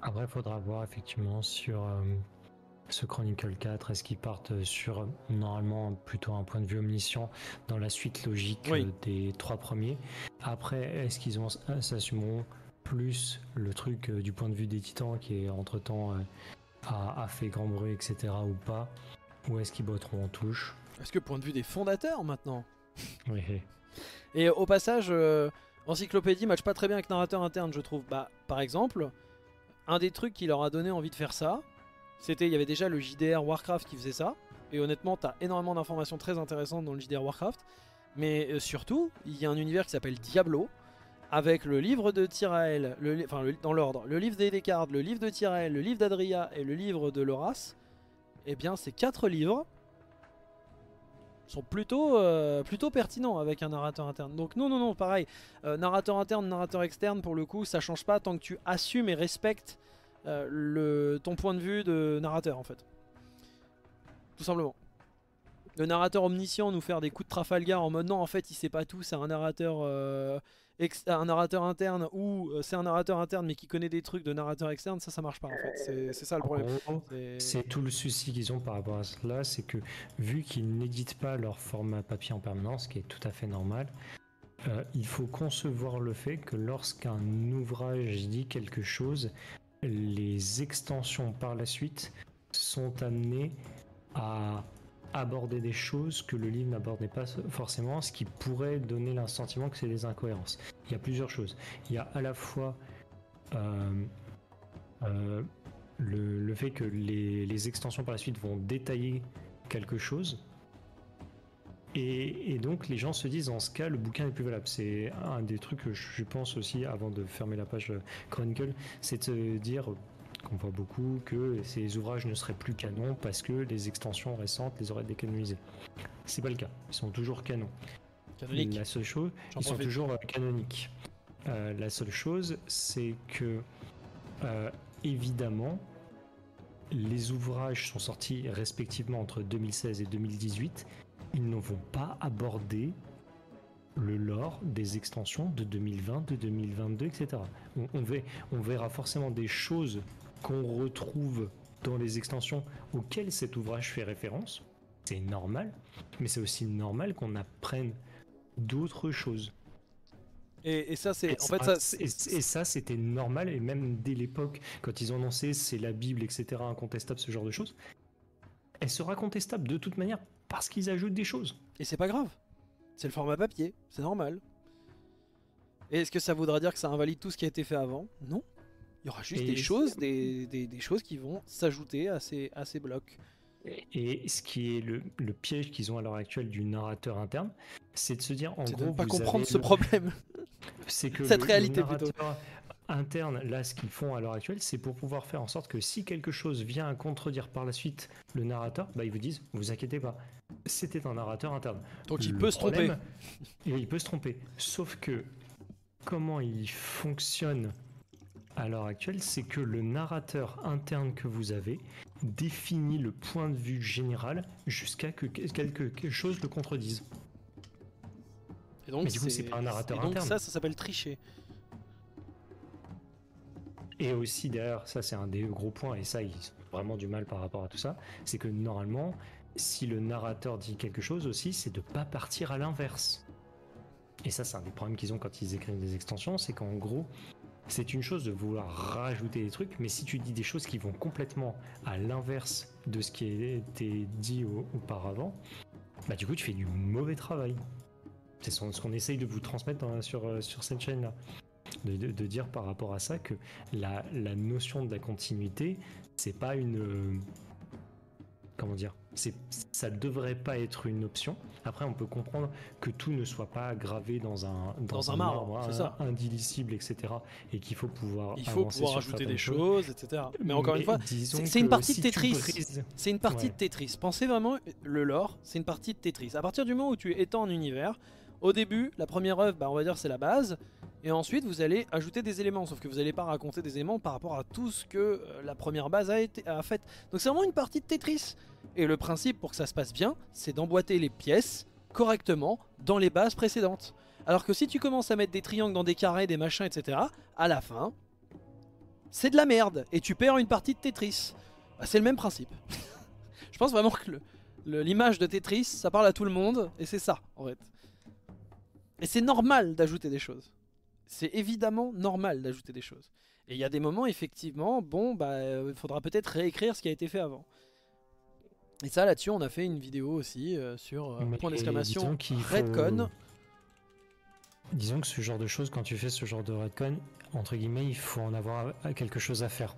Après, il faudra voir effectivement sur euh, ce Chronicle 4, est-ce qu'ils partent sur normalement plutôt un point de vue omniscient dans la suite logique Oui. euh, des trois premiers. Après, est-ce qu'ils ont s'assumeront plus le truc du point de vue des titans qui est entre temps a, a fait grand bruit, etc. ou pas Ou est-ce qu'ils botteront en touche? Est-ce que point de vue des fondateurs maintenant? [laughs] Oui. Et au passage, euh, Encyclopédie match pas très bien avec narrateur interne, je trouve. Bah, par exemple, un des trucs qui leur a donné envie de faire ça, c'était il y avait déjà le JDR Warcraft qui faisait ça. Et honnêtement, t'as énormément d'informations très intéressantes dans le JDR Warcraft. Mais euh, surtout, il y a un univers qui s'appelle Diablo, avec le livre de Tyrael, enfin dans l'ordre, le livre d'Edeckard, le livre de Tyrael, le livre d'Adria et le livre de Loras. Eh bien, ces quatre livres sont plutôt, euh, pertinents avec un narrateur interne. Donc non, non, non, pareil. Euh, narrateur interne, narrateur externe, pour le coup, ça change pas tant que tu assumes et respectes euh, ton point de vue de narrateur, en fait. Tout simplement. Le narrateur omniscient nous faire des coups de Trafalgar en mode non, en fait, il sait pas tout, c'est un narrateur, un narrateur interne ou euh, c'est un narrateur interne mais qui connaît des trucs de narrateur externe, ça, ça marche pas en fait. C'est- ça le problème. C'est tout le souci qu'ils ont par rapport à cela, c'est que vu qu'ils n'éditent pas leur format papier en permanence, ce qui est tout à fait normal, euh, il faut concevoir le fait que lorsqu'un ouvrage dit quelque chose, les extensions par la suite sont amenées à aborder des choses que le livre n'abordait pas forcément, ce qui pourrait donner le sentiment que c'est des incohérences. Il y a plusieurs choses. Il y a à la fois euh, euh, le, fait que les, extensions par la suite vont détailler quelque chose. Et, et donc les gens se disent dans ce cas le bouquin est plus valable. C'est un des trucs que je pense aussi avant de fermer la page euh, Chronicle, c'est de dire qu'on voit beaucoup que ces ouvrages ne seraient plus canons parce que les extensions récentes les auraient décanonisés. C'est pas le cas, ils sont toujours canons. Canonique. La seule chose, ils sont toujours euh, canoniques. Euh, la seule chose, c'est que euh, évidemment, les ouvrages sont sortis respectivement entre 2016 et 2018. Ils ne vont pas aborder le lore des extensions de 2020, de 2022, etc. On verra forcément des choses qu'on retrouve dans les extensions auxquelles cet ouvrage fait référence. C'est normal, mais c'est aussi normal qu'on apprenne d'autres choses. Et, et ça, c'est. Et En fait, ça. ça- et, et ça, c'était normal, et même dès l'époque, quand ils ont annoncé c'est la Bible, etc., incontestable, ce genre de choses, elle sera contestable de toute manière parce qu'ils ajoutent des choses. Et c'est pas grave. C'est le format papier, c'est normal. Et est-ce que ça voudra dire que ça invalide tout ce qui a été fait avant? Non. Il y aura juste Et des choses, des, des- des choses qui vont s'ajouter à ces, à ces blocs. Et ce qui est le, le piège qu'ils ont à l'heure actuelle du narrateur interne, c'est de se dire en C'est de gros, ne pas vous comprendre ce le- problème. [laughs] c'est que cette le- réalité le plutôt. narrateur interne, là, ce qu'ils font à l'heure actuelle, c'est pour pouvoir faire en sorte que si quelque chose vient à contredire par la suite le narrateur, bah, ils vous disent, vous inquiétez pas, c'était un narrateur interne. Donc il peut se tromper. il peut se tromper. Sauf que comment il fonctionne à l'heure actuelle, c'est que le narrateur interne que vous avez définit le point de vue général jusqu'à que que- quelque chose le contredise. Et donc, Mais du coup, c'est pas un narrateur et donc interne. ça, ça s'appelle tricher. Et aussi derrière, ça c'est un des gros points, et ça ils ont vraiment du mal par rapport à tout ça, c'est que normalement, si le narrateur dit quelque chose aussi, c'est de pas partir à l'inverse. Et ça c'est un des problèmes qu'ils ont quand ils écrivent des extensions, c'est qu'en gros, c'est une chose de vouloir rajouter des trucs, mais si tu dis des choses qui vont complètement à l'inverse de ce qui a été dit au- auparavant, bah du coup tu fais du mauvais travail. C'est ce qu'on essaye de vous transmettre sur, euh, sur cette chaîne-là. De, dire par rapport à ça que la, la notion de la continuité, c'est pas une. Comment dire c'est, Ça devrait pas être une option. Après, on peut comprendre que tout ne soit pas gravé dans un, Dans un marbre, c'est ça. indilicible, etc. Et qu'il faut pouvoir. Il faut pouvoir ajouter des choses. choses, etc. Mais encore une fois, c'est- c'est une partie de si Tetris. brises- C'est une partie Ouais. de Tetris. Pensez vraiment, le lore, c'est une partie de Tetris. À partir du moment où tu étends un univers, au début, la première œuvre, bah, on va dire c'est la base, et ensuite vous allez ajouter des éléments, sauf que vous n'allez pas raconter des éléments par rapport à tout ce que euh, la première base a, été, a fait. Donc c'est vraiment une partie de Tetris. Et le principe pour que ça se passe bien, c'est d'emboîter les pièces correctement dans les bases précédentes. Alors que si tu commences à mettre des triangles dans des carrés, des machins, etc., à la fin, c'est de la merde, et tu perds une partie de Tetris. Bah, c'est le même principe. [laughs] Je pense vraiment que l'image de Tetris, ça parle à tout le monde, et c'est ça, en fait. Et c'est normal d'ajouter des choses. C'est évidemment normal d'ajouter des choses. Et il y a des moments, effectivement, bon, bah, il faudra peut-être réécrire ce qui a été fait avant. Et ça, là-dessus, on a fait une vidéo aussi euh, sur euh, point d'exclamation faut- Redcon. disons que ce genre de choses, quand tu fais ce genre de redcon, entre guillemets, il faut en avoir à- quelque chose à faire.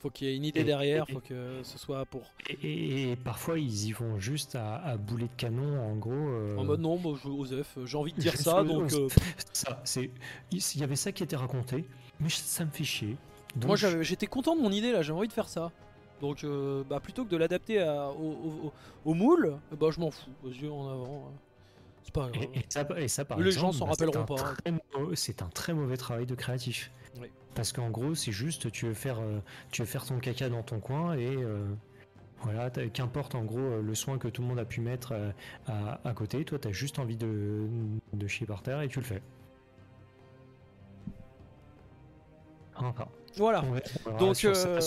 Faut qu'il y ait une idée Et- derrière, et- faut que ce soit pour. Et, parfois, ils y vont juste à, à boulet de canon, en gros. euh, En mode non, bon, euh, j'ai envie de dire ça, donc. euh, [laughs] Ça, c'est. Il il y avait ça qui était raconté, mais ça me fait chier. Donc, Moi j'avais- j'étais content de mon idée là, j'ai envie de faire ça. Donc euh, bah, plutôt que de l'adapter au, au- moule, euh, bah, je m'en fous, aux yeux en avant. euh, C'est pas grave. Et, et ça, et ça, par Les exemple, gens s'en bah, c'est rappelleront un pas. très mau- C'est un très mauvais travail de créatif. Oui. Parce qu'en gros, c'est juste, tu veux faire, euh, tu veux faire ton caca dans ton coin et euh, voilà, qu'importe en gros euh, le soin que tout le monde a pu mettre à, à côté, toi, t'as juste envie de, de chier par terre et tu le fais. Enfin, Voilà. on Donc, euh,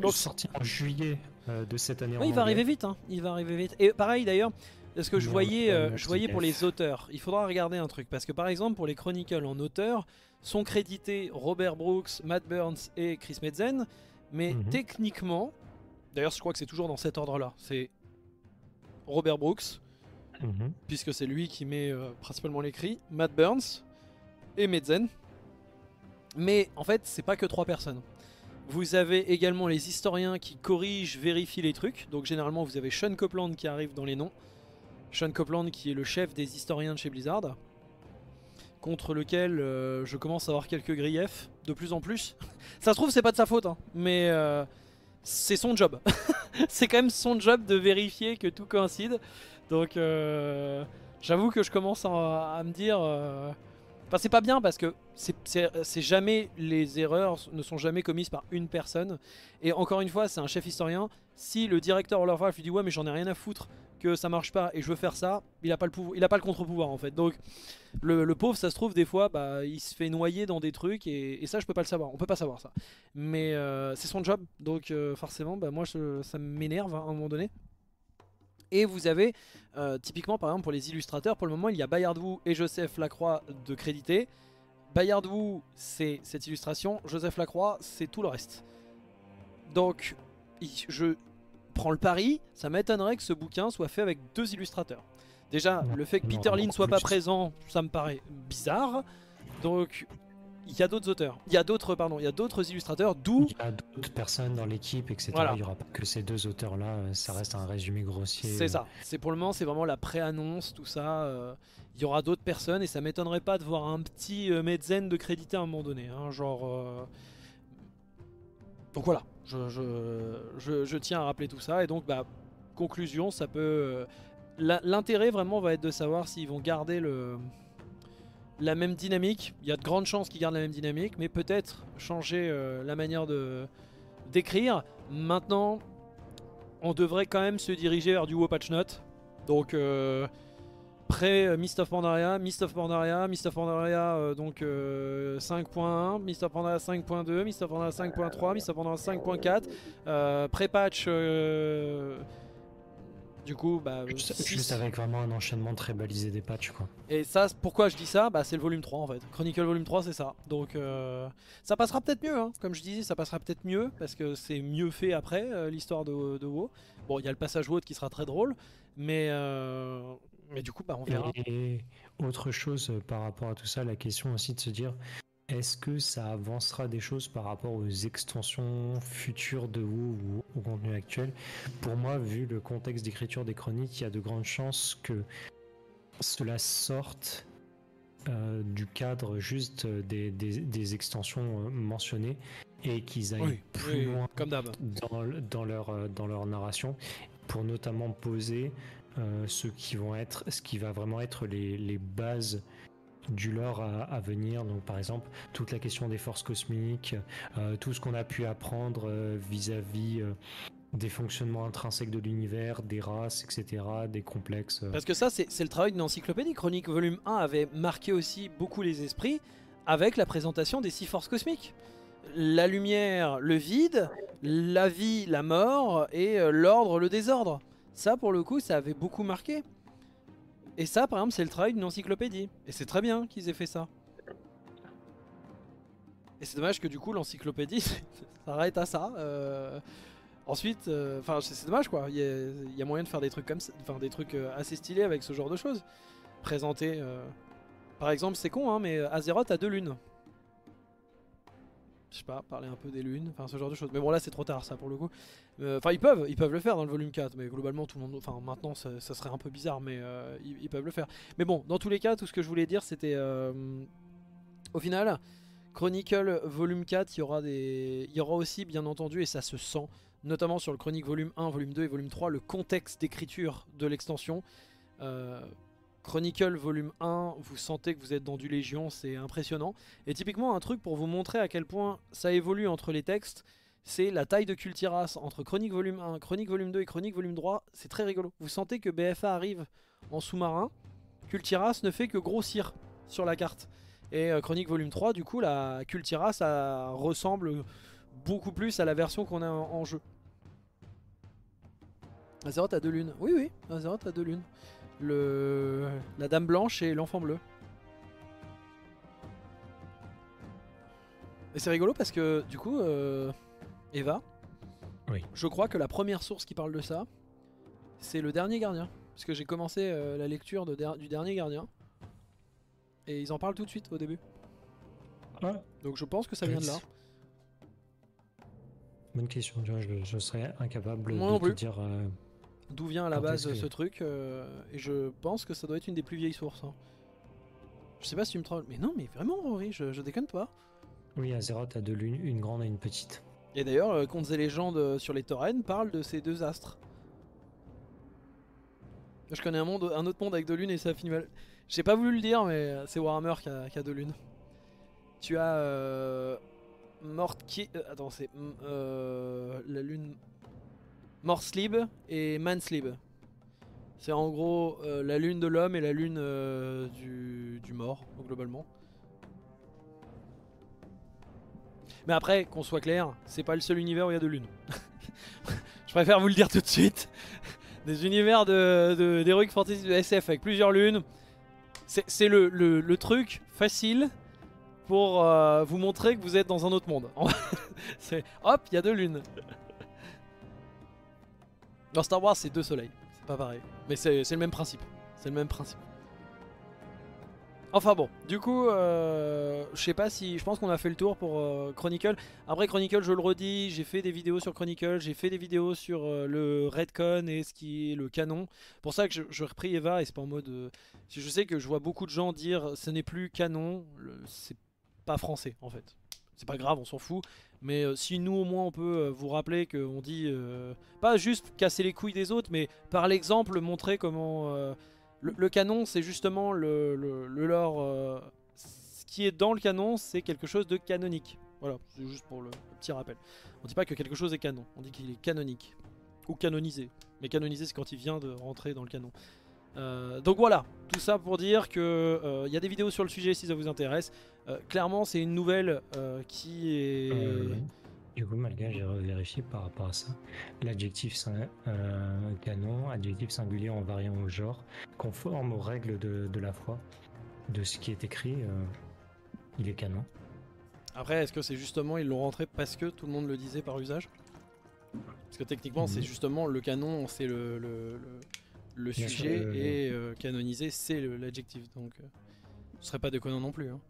donc sorti en juillet euh, de cette année. Ouais, en il va arriver vite, hein. il va arriver vite. Et pareil d'ailleurs, parce que je voyais, euh, le je voyais pour les auteurs, il faudra regarder un truc, parce que par exemple pour les Chronicles en auteur, sont crédités Robert Brooks, Matt Burns et Chris Metzen, mais Mhm. techniquement, d'ailleurs je crois que c'est toujours dans cet ordre-là, c'est Robert Brooks, Mhm. puisque c'est lui qui met euh, principalement l'écrit, Matt Burns et Metzen. Mais en fait, c'est pas que trois personnes. Vous avez également les historiens qui corrigent, vérifient les trucs. Donc généralement, vous avez Sean Copeland qui arrive dans les noms. Sean Copeland qui est le chef des historiens de chez Blizzard. Contre lequel euh, je commence à avoir quelques griefs, de plus en plus. [laughs] Ça se trouve, c'est pas de sa faute, hein, mais euh, c'est son job. [laughs] c'est quand même son job de vérifier que tout coïncide. Donc euh, j'avoue que je commence à, à me dire... c'est pas bien parce que c'est- jamais... Les erreurs ne sont jamais commises par une personne. Et encore une fois c'est un chef historien. Si le directeur Orloff lui dit ouais mais j'en ai rien à foutre que ça marche pas et je veux faire ça, il a pas le, pouvoir, il a pas le contre-pouvoir en fait. Donc le, pauvre ça se trouve des fois bah, il se fait noyer dans des trucs et, ça je peux pas le savoir. On peut pas savoir ça. Mais euh, c'est son job donc euh, forcément bah, moi ça m'énerve hein, à un moment donné. Et vous avez euh, typiquement par exemple pour les illustrateurs, pour le moment il y a Bayard Wu et Joseph Lacroix de crédité. Bayard Wu c'est cette illustration, Joseph Lacroix c'est tout le reste. Donc je prends le pari, ça m'étonnerait que ce bouquin soit fait avec deux illustrateurs. Déjà, le fait que Peter Lin en soit pas présent, ça me paraît bizarre. Donc il y a d'autres auteurs, il y a d'autres pardon, il y a d'autres illustrateurs, d'où Il y a d'autres personnes dans l'équipe, etc. Voilà. Il n'y aura pas que ces deux auteurs-là. euh, Ça reste un résumé grossier. C'est euh, ça. C'est pour le moment, c'est vraiment la pré-annonce, tout ça. euh, Il y aura d'autres personnes et ça m'étonnerait pas de voir un petit Medzen de crédité à un moment donné. hein, genre. euh, Donc voilà. Je, je- je- je tiens à rappeler tout ça et donc bah conclusion, ça peut. L'intérêt vraiment va être de savoir s'ils vont garder le la même dynamique. Il y a de grandes chances qu'ils gardent la même dynamique, mais peut-être changer euh, la manière de d'écrire. Maintenant, on devrait quand même se diriger vers du WoW Patch Note. Donc, euh, près euh, of Pandaria, Mist of Pandaria, Mist of Pandaria donc euh, 5.1, Mist of Pandaria 5.2, Mist of Pandaria 5.3, Mist of Pandaria 5.4, euh, pré-patch. Du coup, bah, Juste, six. juste avec vraiment un enchaînement très balisé des patchs, quoi. Et ça, pourquoi je dis ça? Bah, C'est le volume 3 en fait. Chronicle volume 3, c'est ça. Donc euh, ça passera peut-être mieux, hein. comme je disais, ça passera peut-être mieux parce que c'est mieux fait après euh, l'histoire de, de WoW. Bon, il y a le passage WoW qui sera très drôle, mais, euh, mais du coup, bah, on verra. Et autre chose euh, par rapport à tout ça, la question aussi de se dire est-ce que ça avancera des choses par rapport aux extensions futures de WoW ou au contenu actuel? Pour moi, vu le contexte d'écriture des chroniques, il y a de grandes chances que cela sorte euh, du cadre juste des, des- des extensions euh, mentionnées et qu'ils aillent Oui, plus oui, loin comme d'hab. dans, le- dans, leur, euh, dans leur narration pour notamment poser euh, ce qui vont être ce qui va vraiment être les, les bases du lore à, venir donc par exemple toute la question des forces cosmiques euh, tout ce qu'on a pu apprendre euh, vis-à-vis euh, des fonctionnements intrinsèques de l'univers des races etc des complexes. Parce que ça, c'est le travail d'une encyclopédie. Chronique volume 1 avait marqué aussi beaucoup les esprits avec la présentation des six forces cosmiques. La lumière, le vide, la vie, la mort et l'ordre, le désordre. Ça, pour le coup, ça avait beaucoup marqué. Et ça, par exemple, c'est le travail d'une encyclopédie. Et c'est très bien qu'ils aient fait ça. Et c'est dommage que du coup, l'encyclopédie [laughs] s'arrête à ça. euh, Ensuite, euh, enfin, c'est dommage quoi. Il y, a, moyen de faire des trucs comme ça, enfin des trucs euh, assez stylés avec ce genre de choses. Présenter, Par exemple, c'est con, hein, mais Azeroth a deux lunes. Je sais pas, parler un peu des lunes, enfin ce genre de choses. Mais bon, là c'est trop tard ça pour le coup. Euh, Enfin, ils peuvent, ils peuvent le faire dans le volume 4, mais globalement tout le monde. Enfin, maintenant ça, serait un peu bizarre, mais euh, ils, ils peuvent le faire. Mais bon, dans tous les cas, tout ce que je voulais dire c'était. euh, au final, Chronicle volume 4, il y, aura des... il y aura aussi, bien entendu, et ça se sent, notamment sur le Chronique volume 1, volume 2 et volume 3, le contexte d'écriture de l'extension. Chronicle volume 1, vous sentez que vous êtes dans du Légion, c'est impressionnant. Et typiquement, un truc pour vous montrer à quel point ça évolue entre les textes, c'est la taille de Cultiras entre Chronique volume 1, Chronique volume 2 et Chronique volume 3. C'est très rigolo. Vous sentez que BFA arrive en sous-marin, Cultiras ne fait que grossir sur la carte. Et euh, Chronique volume 3, du coup, la Cultiras ressemble beaucoup plus à la version qu'on a en, en jeu. Azeroth a deux lunes. Oui, oui, Azeroth a deux lunes. Le... La Dame Blanche et l'Enfant Bleu. Et c'est rigolo parce que, du coup, euh, Eva, Oui. je crois que la première source qui parle de ça, c'est le dernier gardien. Parce que j'ai commencé euh, la lecture de der- du dernier gardien. Et ils en parlent tout de suite au début. Donc je pense que ça vient de là. Bonne question, je, je serais incapable Moi de te dire. euh, D'où vient à la Quand base que- ce truc. euh, et je pense que ça doit être une des plus vieilles sources. hein. Je sais pas si tu me trolles. Mais non, mais vraiment, Rory, je, je déconne pas. Oui, Azeroth a deux lunes, une grande et une petite. Et d'ailleurs, euh, Contes et légendes euh, sur les taurennes parlent de ces deux astres. Je connais un, monde, un autre monde avec deux lunes et ça finit mal. J'ai pas voulu le dire, mais c'est Warhammer qui a, qui a deux lunes. Tu as euh, Mort qui. euh, attends, c'est mm, euh, la lune. Morslib et Manslib. C'est en gros euh, la lune de l'homme et la lune euh, du, du mort, globalement. Mais après, qu'on soit clair, c'est pas le seul univers où il y a deux lunes. [laughs] Je préfère vous le dire tout de suite. [laughs] Des univers de, d'Heroic Fantasy de SF avec plusieurs lunes. C'est, le, le- truc facile pour euh, vous montrer que vous êtes dans un autre monde. [laughs] hop, il y a deux lunes. Dans Star Wars, c'est deux soleils. C'est pas pareil. Mais c'est, le même principe. C'est le même principe. Enfin bon, du coup, euh, je sais pas si. Je pense qu'on a fait le tour pour euh, Chronicle. Après Chronicle, je le redis, j'ai fait des vidéos sur Chronicle, j'ai fait des vidéos sur euh, le Redcon et ce qui est le canon. Pour ça que je, je repris Eva et c'est pas en mode. euh, je sais que je vois beaucoup de gens dire ce n'est plus canon, c'est pas français en fait. C'est pas grave, on s'en fout. Mais euh, si nous au moins on peut euh, vous rappeler qu'on dit. euh, pas juste casser les couilles des autres, mais par l'exemple montrer comment. le, canon, c'est justement le, le, lore. ce qui est dans le canon, c'est quelque chose de canonique. Voilà, c'est juste pour le, le petit rappel. On dit pas que quelque chose est canon, on dit qu'il est canonique. Ou canonisé. Mais canonisé, c'est quand il vient de rentrer dans le canon. Euh, donc voilà, tout ça pour dire que euh, il y a des vidéos sur le sujet si ça vous intéresse. Euh, clairement, c'est une nouvelle euh, qui est. Du coup, Malga, j'ai vérifié par rapport à ça. L'adjectif canon, adjectif singulier en variant au genre, conforme aux règles de, de la foi, de ce qui est écrit, il est canon. Après, est-ce que c'est justement ils l'ont rentré parce que tout le monde le disait par usage? Parce que techniquement, c'est Mhm. justement le canon, c'est le, le, le- le Bien sûr, sujet le- et euh, canonisé, c'est l'adjectif. Donc, euh, ce serait pas déconnant non plus. hein.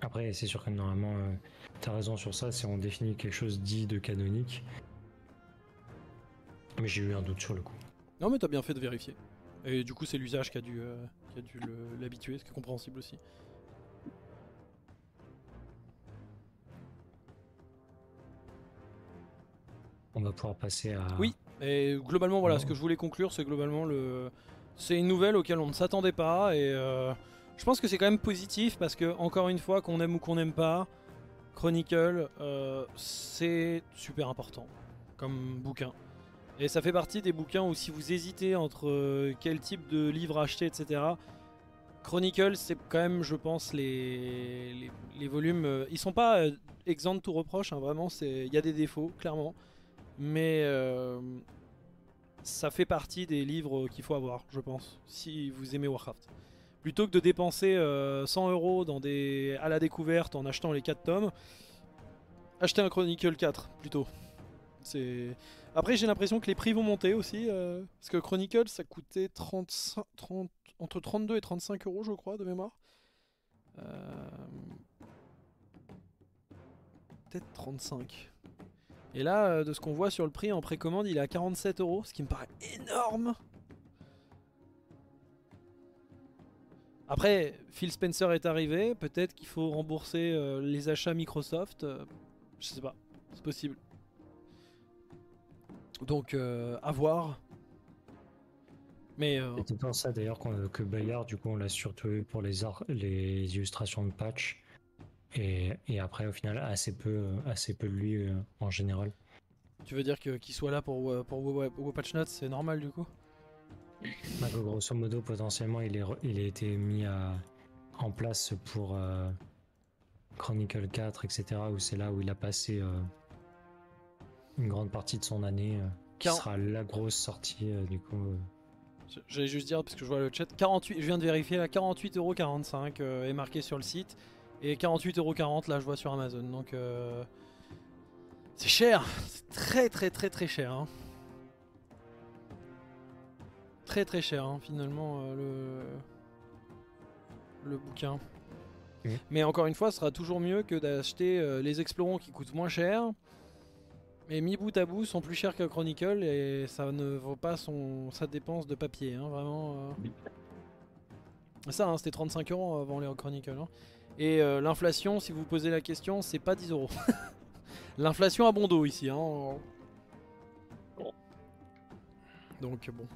Après, c'est sûr que normalement, euh, t'as raison sur ça, si on définit quelque chose dit de canonique. Mais j'ai eu un doute sur le coup. Non, mais t'as bien fait de vérifier. Et du coup, c'est l'usage qui a dû, euh, qui a dû l'habituer, ce qui est compréhensible aussi. On va pouvoir passer à. Oui. Et globalement, voilà, ce que je voulais conclure, c'est globalement le. C'est une nouvelle auquel on ne s'attendait pas et euh, je pense que c'est quand même positif parce que encore une fois, qu'on aime ou qu'on n'aime pas, Chronicle, euh, c'est super important comme bouquin. Et ça fait partie des bouquins où si vous hésitez entre euh, quel type de livre acheter, etc. Chronicle, c'est quand même, je pense, les, volumes. ils sont pas exempts de tout reproche, hein, vraiment. Il y a des défauts, clairement. Mais euh, ça fait partie des livres qu'il faut avoir, je pense, si vous aimez Warcraft. Plutôt que de dépenser euh, 100 euros dans des, à la découverte en achetant les 4 tomes, achetez un Chronicle 4 plutôt. Après, j'ai l'impression que les prix vont monter aussi. euh, parce que Chronicle, ça coûtait 35, 30, entre 32 et 35 euros, je crois, de mémoire. Euh, Peut-être 35. Et là, euh, de ce qu'on voit sur le prix en précommande, il est à 47 euros, ce qui me paraît énorme. Après, Phil Spencer est arrivé, peut-être qu'il faut rembourser euh, les achats Microsoft, euh, je sais pas, c'est possible. Donc, euh, à voir. Mais C'était pour ça d'ailleurs que Bayard, du coup, on l'a surtout eu pour les, les illustrations de patch. Et, et après, au final, assez peu, euh, assez peu de lui euh, en général. tu veux dire que qu'il soit là pour, euh, pour Wo- Wo- Patch Notes, c'est normal du coup? Bah, grosso modo, potentiellement, il, est, il a été mis à- en place pour euh, Chronicle 4, etc. Où c'est là où il a passé euh, une grande partie de son année. euh, qui sera la grosse sortie, du coup. J'allais juste dire, parce que je vois le chat, 48, je viens de vérifier, là, 48,45€ euh, est marqué sur le site. Et 48,40€ là, je vois sur Amazon. Donc, euh, c'est cher. C'est très, très, très, très cher. hein. Très, très cher, hein, finalement, euh, le... le bouquin. Mhm. Mais encore une fois, ce sera toujours mieux que d'acheter euh, les Explorons qui coûtent moins cher. Mais mis bout à bout sont plus chers que Chronicle et ça ne vaut pas son, sa dépense de papier, hein, vraiment. euh. Ça, hein, c'était 35 euros avant les Chronicle. hein. Et euh, l'inflation, si vous vous posez la question, c'est pas 10 euros. [laughs] L'inflation a bon dos ici. Hein. Donc bon.